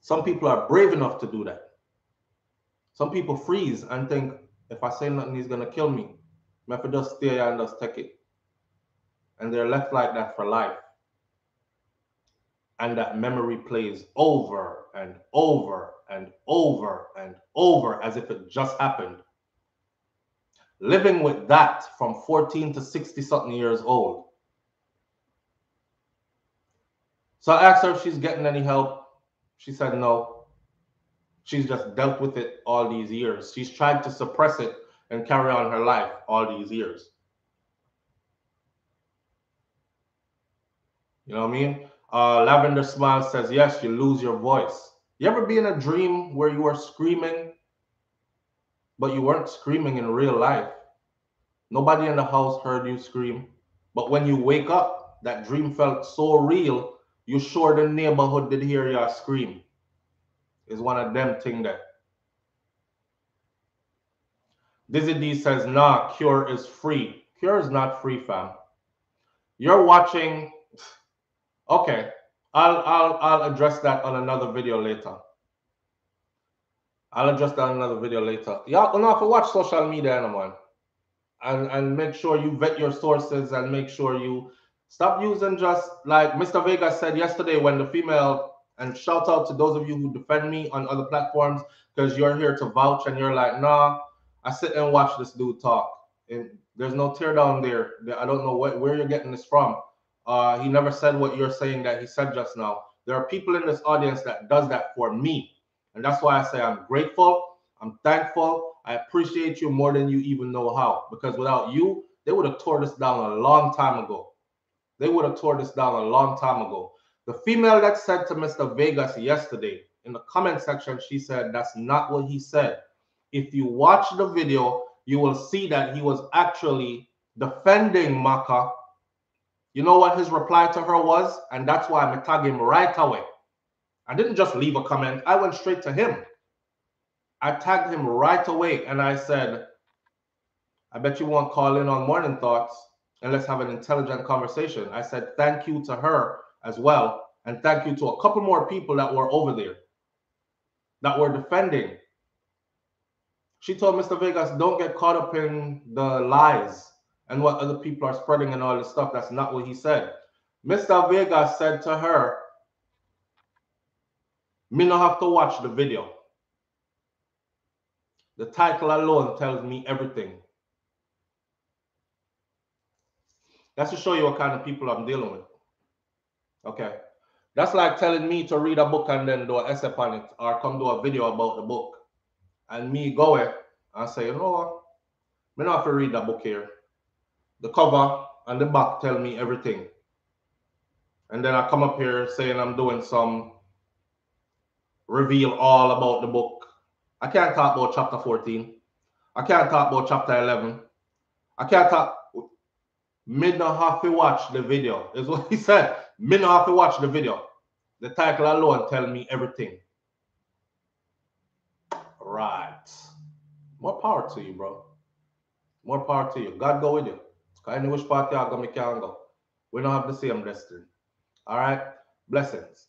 some people are brave enough to do that. Some people freeze and think, if I say nothing, he's gonna kill me. I have to just stay and just take it and they're left like that for life. and that memory plays over and over and over and over as if it just happened. Living with that from 14 to 60 something years old. So I asked her if she's getting any help. She said no. She's just dealt with it all these years. She's tried to suppress it and carry on her life all these years. You know what I mean? Uh, Lavender Smile says, yes, you lose your voice. You ever be in a dream where you are screaming, but you weren't screaming in real life? Nobody in the house heard you scream. But when you wake up, that dream felt so real, you sure the neighborhood did hear your scream. Is one of them thing that. Dizzy D says, nah, cure is free. Cure is not free, fam. You're watching Okay, I'll I'll I'll address that on another video later. I'll address that on another video later. Y'all have to watch social media, anyone, and and make sure you vet your sources and make sure you stop using just like Mr. Vegas said yesterday when the female and shout out to those of you who defend me on other platforms because you're here to vouch and you're like, nah, I sit and watch this dude talk. And there's no tear down there. I don't know what where you're getting this from. Uh, he never said what you're saying that he said just now. There are people in this audience that does that for me. And that's why I say I'm grateful. I'm thankful. I appreciate you more than you even know how. Because without you, they would have tore this down a long time ago. They would have tore this down a long time ago. The female that said to Mr. Vegas yesterday in the comment section, she said, That's not what he said. If you watch the video, you will see that he was actually defending Macka you know what his reply to her was? And that's why I'm tag him right away. I didn't just leave a comment, I went straight to him. I tagged him right away and I said, I bet you won't call in on morning thoughts and let's have an intelligent conversation. I said, thank you to her as well. And thank you to a couple more people that were over there that were defending. She told Mr. Vegas, don't get caught up in the lies and what other people are spreading and all this stuff. That's not what he said. Mr. Vegas said to her, me not have to watch the video. The title alone tells me everything. That's to show you what kind of people I'm dealing with. Okay. That's like telling me to read a book and then do an essay on it or come do a video about the book. And me go it and say, you know what? Me not have to read that book here the cover and the back tell me everything. And then I come up here saying I'm doing some reveal all about the book. I can't talk about chapter 14. I can't talk about chapter 11. I can't talk. Me not have to watch the video, is what he said. Me not have to watch the video. The title alone tell me everything. Right. More power to you, bro. More power to you. God go with you. I know which part y'all gonna can go. We don't have the same destiny. All right. Blessings.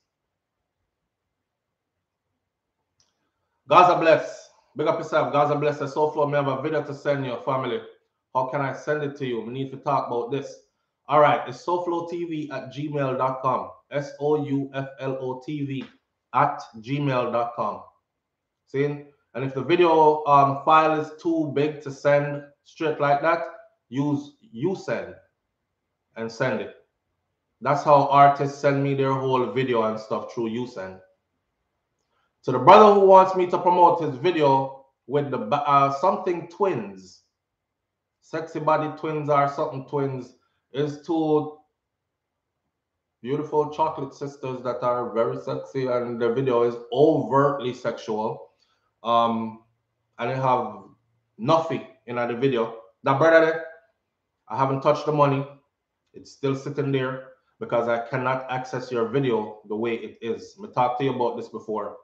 Gaza bless. Big up yourself. Gaza bless. SoFlo. Me have a video to send your family. How can I send it to you? We need to talk about this. All right. It's souflotv at gmail.com. S O U F L O T V at gmail.com. See? And if the video um, file is too big to send straight like that, use Usend and send it. That's how artists send me their whole video and stuff through Usend. So the brother who wants me to promote his video with the uh, something twins, sexy body twins or something twins, is two beautiful chocolate sisters that are very sexy, and the video is overtly sexual. Um, and they have nothing in the video. That brother I haven't touched the money. It's still sitting there because I cannot access your video the way it is. I talked to you about this before.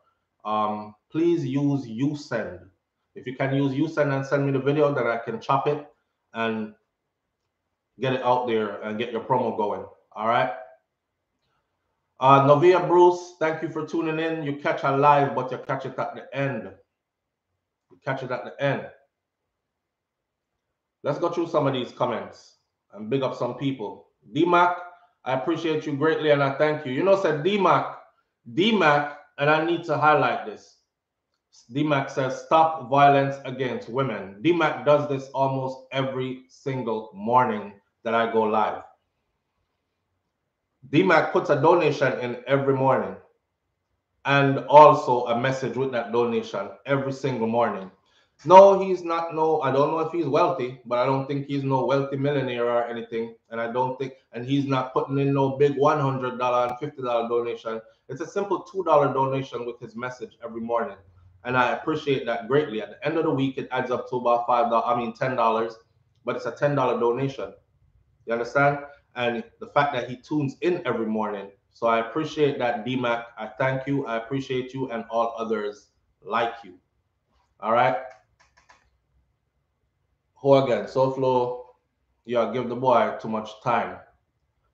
Um, please use Usend. If you can use Usend and send me the video, then I can chop it and get it out there and get your promo going. All right. Uh, Novia Bruce, thank you for tuning in. You catch a live, but you catch it at the end. You catch it at the end. Let's go through some of these comments and big up some people. DMAC, I appreciate you greatly and I thank you. You know, said DMAC, DMAC, and I need to highlight this. DMAC says, stop violence against women. DMAC does this almost every single morning that I go live. DMAC puts a donation in every morning and also a message with that donation every single morning. No, he's not. No, I don't know if he's wealthy, but I don't think he's no wealthy millionaire or anything. And I don't think, and he's not putting in no big one hundred dollar and fifty dollar donation. It's a simple two dollar donation with his message every morning, and I appreciate that greatly. At the end of the week, it adds up to about five dollars. I mean, ten dollars, but it's a ten dollar donation. You understand? And the fact that he tunes in every morning. So I appreciate that, DMAC. I thank you. I appreciate you and all others like you. All right. Who again? SoFlo, yeah, give the boy too much time.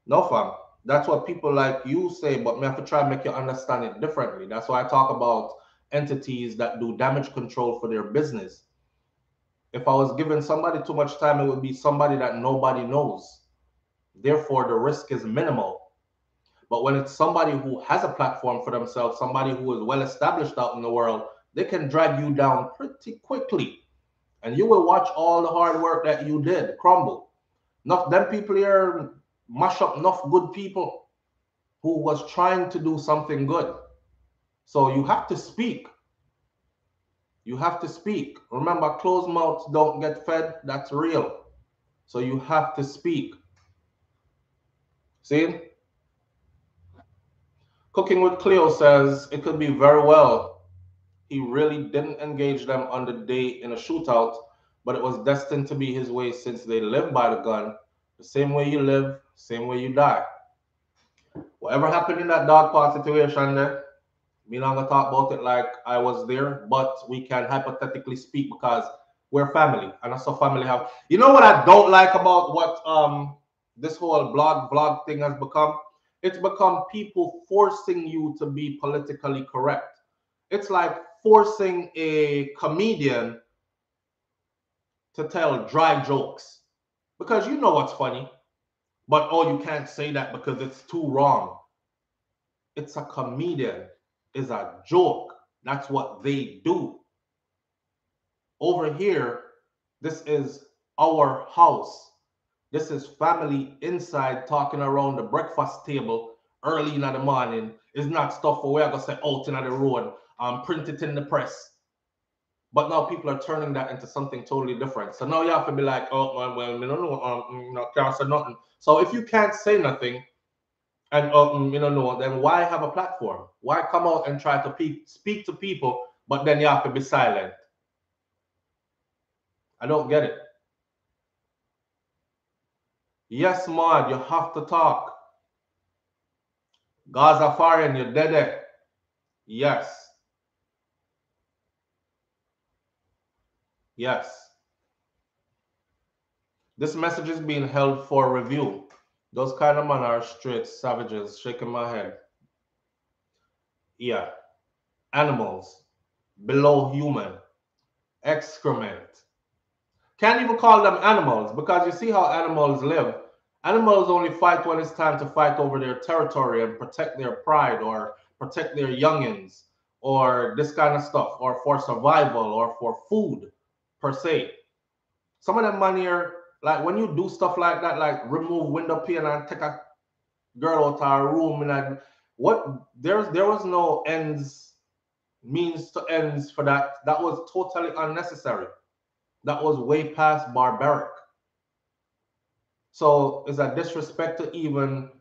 No fam. That's what people like you say, but me have to try and make you understand it differently. That's why I talk about entities that do damage control for their business. If I was giving somebody too much time, it would be somebody that nobody knows. Therefore, the risk is minimal. But when it's somebody who has a platform for themselves, somebody who is well established out in the world, they can drag you down pretty quickly and you will watch all the hard work that you did crumble. Enough them people here mash up enough good people who was trying to do something good. So you have to speak. You have to speak. Remember, closed mouths don't get fed. That's real. So you have to speak. See? Cooking with Cleo says it could be very well he really didn't engage them on the day in a shootout, but it was destined to be his way since they live by the gun. The same way you live, same way you die. Whatever happened in that Dog Paw situation there, me not gonna talk about it like I was there, but we can hypothetically speak because we're family, and that's a family have. You know what I don't like about what um this whole blog vlog thing has become? It's become people forcing you to be politically correct. It's like forcing a comedian to tell dry jokes because you know what's funny, but oh, you can't say that because it's too wrong. It's a comedian, is a joke. That's what they do. Over here, this is our house. This is family inside talking around the breakfast table early in the morning. It's not stuff where we're gonna say out in the road um, print it in the press. But now people are turning that into something totally different. So now you have to be like, oh, well, well you don't know, um, know, can't say nothing. So if you can't say nothing, and um, you know, then why have a platform? Why come out and try to pe- speak to people, but then you have to be silent? I don't get it. Yes, Maud, you have to talk. Gaza firing, you're dead. Yes. Yes. This message is being held for review. Those kind of men are straight savages, shaking my head. Yeah. Animals, below human, excrement. Can't even call them animals because you see how animals live. Animals only fight when it's time to fight over their territory and protect their pride or protect their youngins or this kind of stuff or for survival or for food per se. Some of them man here, like when you do stuff like that, like remove window pane and take a girl out of a room and like, what there's there was no ends means to ends for that. That was totally unnecessary. That was way past barbaric. So is a disrespect to even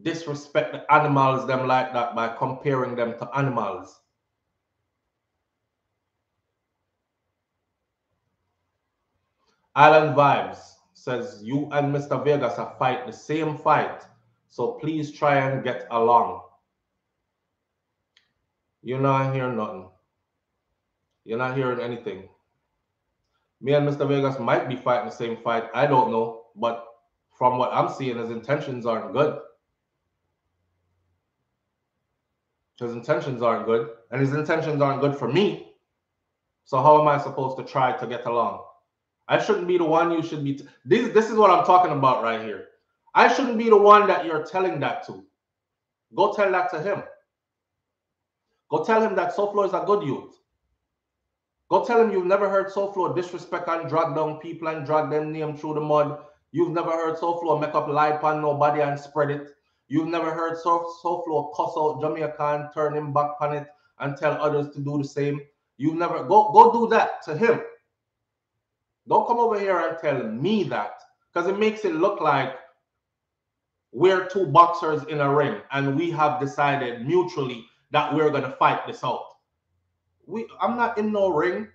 disrespect the animals them like that by comparing them to animals. Island Vibes says you and Mr. Vegas are fight the same fight, so please try and get along. You're not hearing nothing. You're not hearing anything. Me and Mr. Vegas might be fighting the same fight. I don't know, but from what I'm seeing, his intentions aren't good. His intentions aren't good, and his intentions aren't good for me. So how am I supposed to try to get along? I shouldn't be the one you should be. T- this this is what I'm talking about right here. I shouldn't be the one that you're telling that to. Go tell that to him. Go tell him that SoFlo is a good youth. Go tell him you've never heard SoFlo disrespect and drag down people and drag them name through the mud. You've never heard SoFlo make up lie upon nobody and spread it. You've never heard so SoFlo cuss out Jamaica and turn him back on it and tell others to do the same. You've never go go do that to him. Don't come over here and tell me that because it makes it look like we're two boxers in a ring and we have decided mutually that we're going to fight this out. We I'm not in no ring.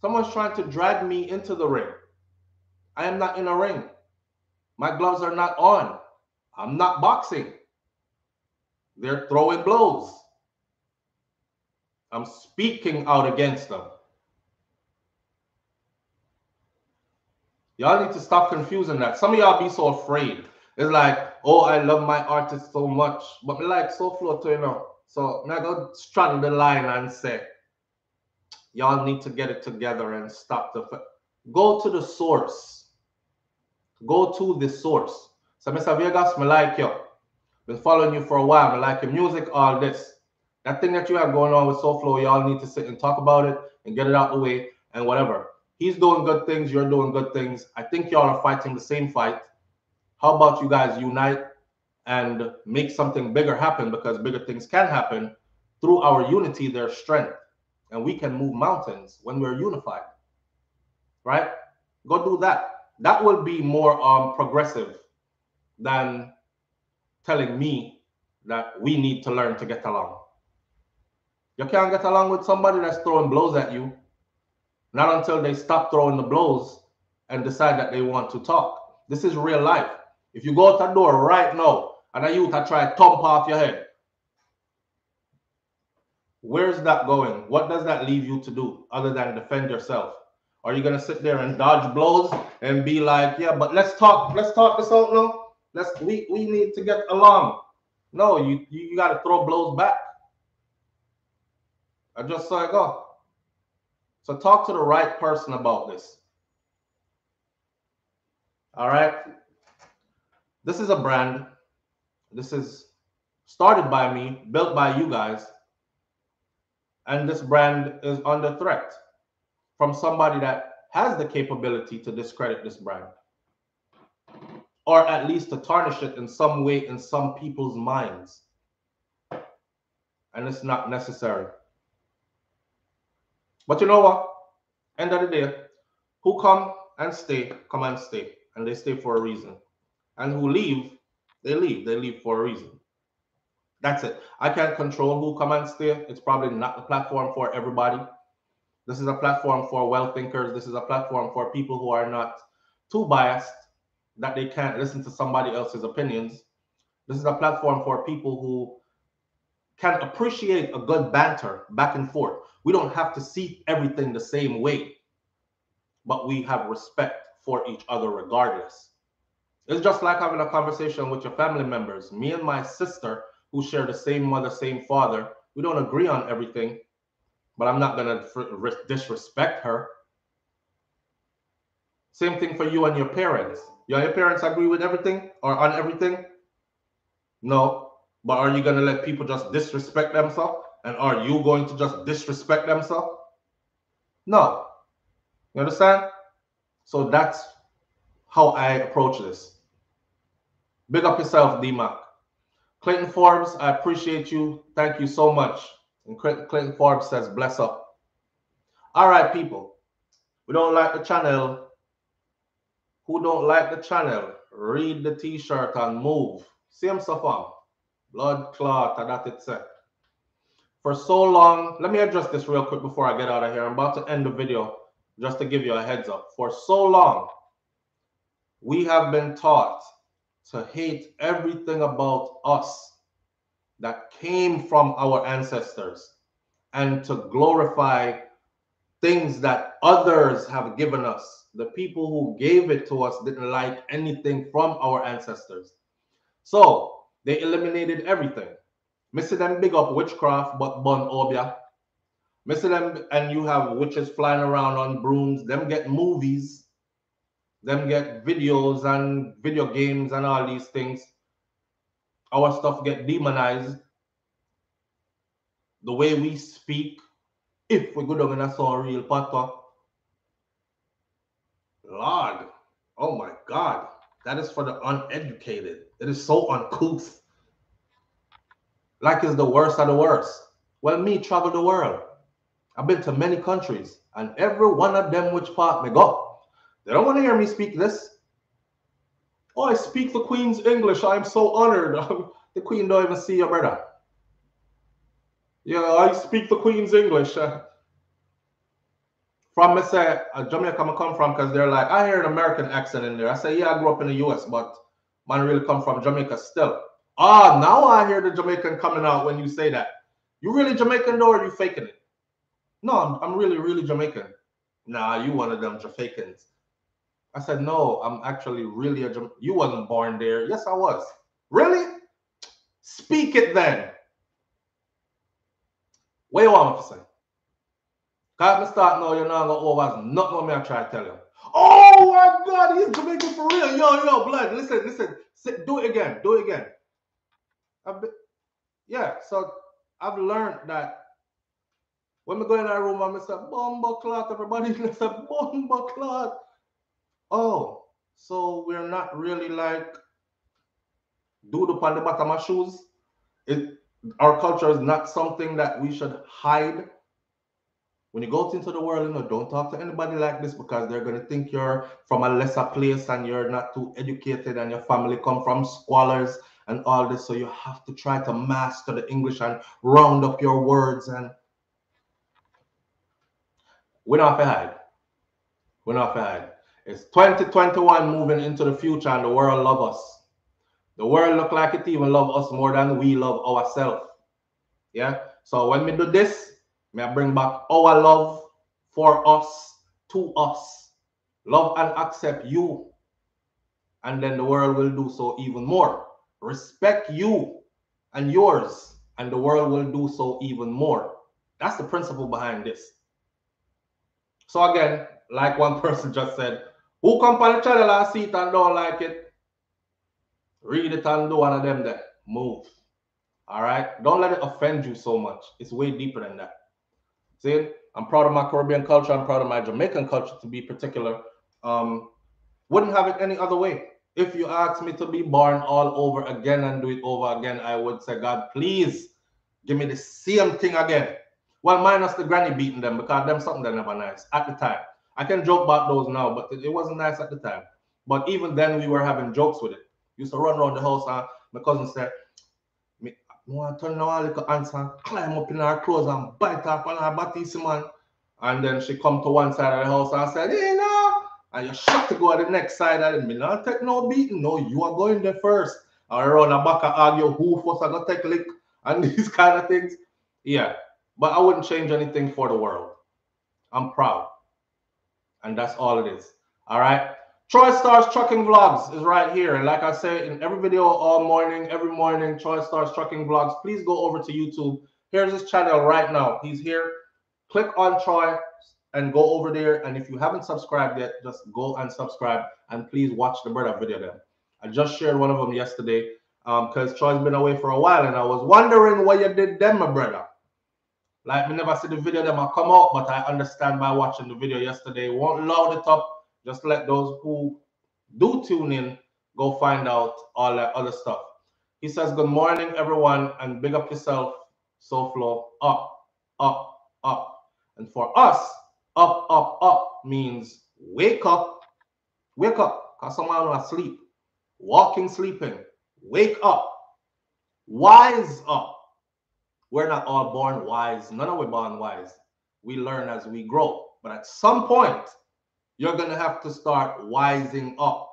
Someone's trying to drag me into the ring. I am not in a ring. My gloves are not on. I'm not boxing. They're throwing blows. I'm speaking out against them. Y'all need to stop confusing that. Some of y'all be so afraid. It's like, oh, I love my artist so much, but me like SoFlo too, you know. So now go straddle the line and say, y'all need to get it together and stop the. Go to the source. Go to the source. So, Mr. Vegas, me like you. Been following you for a while. Me like your music, all this. That thing that you have going on with SoFlo, y'all need to sit and talk about it and get it out the way and whatever. He's doing good things. You're doing good things. I think y'all are fighting the same fight. How about you guys unite and make something bigger happen because bigger things can happen through our unity, their strength. And we can move mountains when we're unified. Right? Go do that. That will be more um, progressive than telling me that we need to learn to get along. You can't get along with somebody that's throwing blows at you. Not until they stop throwing the blows and decide that they want to talk. This is real life. If you go out the door right now and a youth I try to thump off your head, where's that going? What does that leave you to do other than defend yourself? Are you gonna sit there and dodge blows and be like, yeah, but let's talk, let's talk this out now. Let's we we need to get along. No, you you, you gotta throw blows back. I just saw it go. So talk to the right person about this. All right. This is a brand. This is started by me, built by you guys. And this brand is under threat from somebody that has the capability to discredit this brand or at least to tarnish it in some way in some people's minds. And it's not necessary. But you know what? End of the day, who come and stay, come and stay. And they stay for a reason. And who leave, they leave. They leave for a reason. That's it. I can't control who come and stay. It's probably not the platform for everybody. This is a platform for well thinkers. This is a platform for people who are not too biased that they can't listen to somebody else's opinions. This is a platform for people who can appreciate a good banter back and forth. We don't have to see everything the same way, but we have respect for each other regardless. It's just like having a conversation with your family members. Me and my sister, who share the same mother, same father, we don't agree on everything, but I'm not going to disrespect her. Same thing for you and your parents. Your parents agree with everything or on everything? No. But are you going to let people just disrespect themselves? And are you going to just disrespect themselves? No. You understand? So that's how I approach this. Big up yourself, DMAC. Clinton Forbes, I appreciate you. Thank you so much. And Clinton Forbes says, bless up. All right, people. We don't like the channel. Who don't like the channel, read the t-shirt and move. Same stuff Blood clot, that it said for so long. Let me address this real quick before I get out of here. I'm about to end the video just to give you a heads up. For so long, we have been taught to hate everything about us that came from our ancestors and to glorify things that others have given us. The people who gave it to us didn't like anything from our ancestors. So they eliminated everything. Missy them big up witchcraft, but bun obeah. Missy them and you have witches flying around on brooms. Them get movies. them get videos and video games and all these things. Our stuff get demonized. The way we speak, if we go down in a so real patter. Uh, Lord, oh my God, that is for the uneducated. It is so uncouth. Like it's the worst of the worst. Well, me travel the world. I've been to many countries, and every one of them which part me go, they don't want to hear me speak this. Oh, I speak the Queen's English. I'm so honored. the Queen don't even see your brother. Yeah, I speak the Queen's English. From me say uh, Jamaica I come from because they're like, I hear an American accent in there. I say, yeah, I grew up in the US, but man really come from Jamaica still. Ah, now I hear the Jamaican coming out when you say that. You really Jamaican though, or you faking it? No, I'm, I'm really, really Jamaican. Nah, you one of them Jamaicans. I said, no, I'm actually really a Jam- You wasn't born there. Yes, I was. Really? Speak it then. Want me to say? Cause me start now, you're not gonna over nothing what me I try to tell you. Oh my god, he's Jamaican for real. Yo, yo, blood. Listen, listen. Do it again. Do it again. Been, yeah, so I've learned that when we go in our room, I'm say, bomba everybody say bomba. Oh, so we're not really like upon the bottom of shoes. It our culture is not something that we should hide. When you go into the world, you know, don't talk to anybody like this because they're gonna think you're from a lesser place and you're not too educated and your family come from squalors and all this. So you have to try to master the English and round up your words and we're not hide. We're not hide. It's 2021 moving into the future and the world love us. The world look like it even love us more than we love ourselves. Yeah. So when we do this, may I bring back our love for us, to us. Love and accept you. And then the world will do so even more. Respect you and yours, and the world will do so even more. That's the principle behind this. So again, like one person just said, who come on the channel and see it and don't like it? Read it and do one of them there. Move. All right. Don't let it offend you so much. It's way deeper than that. See, I'm proud of my Caribbean culture. I'm proud of my Jamaican culture to be particular. Um, wouldn't have it any other way. If you ask me to be born all over again and do it over again, I would say, God, please give me the same thing again. Well, minus the granny beating them because them something that never nice at the time. I can joke about those now, but it, wasn't nice at the time. But even then, we were having jokes with it. Used to run around the house, and my cousin said, "Me want to turn our little ants and climb up in our clothes and bite up on our bodies, man." And then she come to one side of the house and said, "Hey, no!" And you shot to go to the next side. And me not take no beating. No, you are going there first. And around the back, I argue who first I gonna take lick and these kind of things. Yeah, but I wouldn't change anything for the world. I'm proud. And that's all it is. All right. Troy Stars Trucking Vlogs is right here. And like I say in every video all morning, every morning, Troy Stars Trucking Vlogs, please go over to YouTube. Here's his channel right now. He's here. Click on Troy and go over there. And if you haven't subscribed yet, just go and subscribe and please watch the brother video them. I just shared one of them yesterday because um, Troy's been away for a while and I was wondering what you did then, my brother. Like me never see the video them I come out, but I understand by watching the video yesterday. Won't load it up. Just let those who do tune in go find out all that other stuff. He says, Good morning, everyone, and big up yourself. SoFlo up, up, up. And for us, up, up, up means wake up, wake up, because someone are asleep, walking, sleeping, wake up, wise up we're not all born wise. None of us born wise. We learn as we grow. But at some point, you're gonna have to start wising up.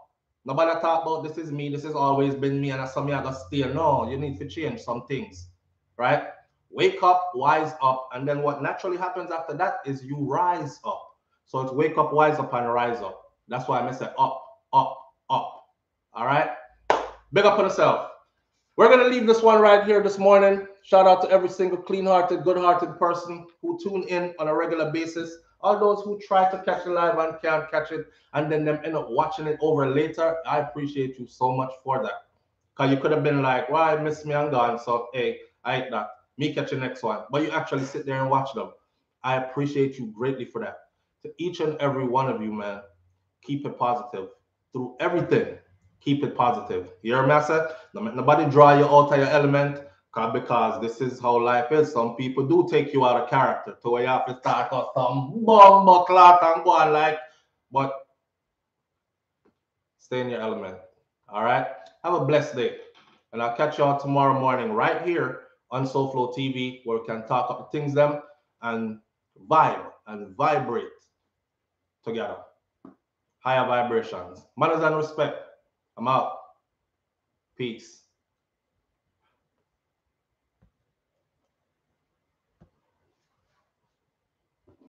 Nobody talk about this is me, this has always been me, and that's something I gotta stay. No, you need to change some things, right? Wake up, wise up, and then what naturally happens after that is you rise up. So it's wake up, wise up, and rise up. That's why I say up, up, up. All right. Big up on yourself. We're gonna leave this one right here this morning. Shout out to every single clean hearted, good hearted person who tune in on a regular basis. All those who try to catch it live and can't catch it, and then them end up watching it over later. I appreciate you so much for that. Cause you could have been like, "Why miss me and gone?" So hey, I hate that. Me catch the next one, but you actually sit there and watch them. I appreciate you greatly for that. To each and every one of you, man, keep it positive through everything. Keep it positive. You hear me? say? Nobody draw you out of your element because this is how life is. Some people do take you out of character to where you have to start off some bomb clock and go on like, but stay in your element. All right. Have a blessed day. And I'll catch you all tomorrow morning right here on SoFlo TV where we can talk about things them and vibe and vibrate together. Higher vibrations. Manners and respect. I'm out. Peace.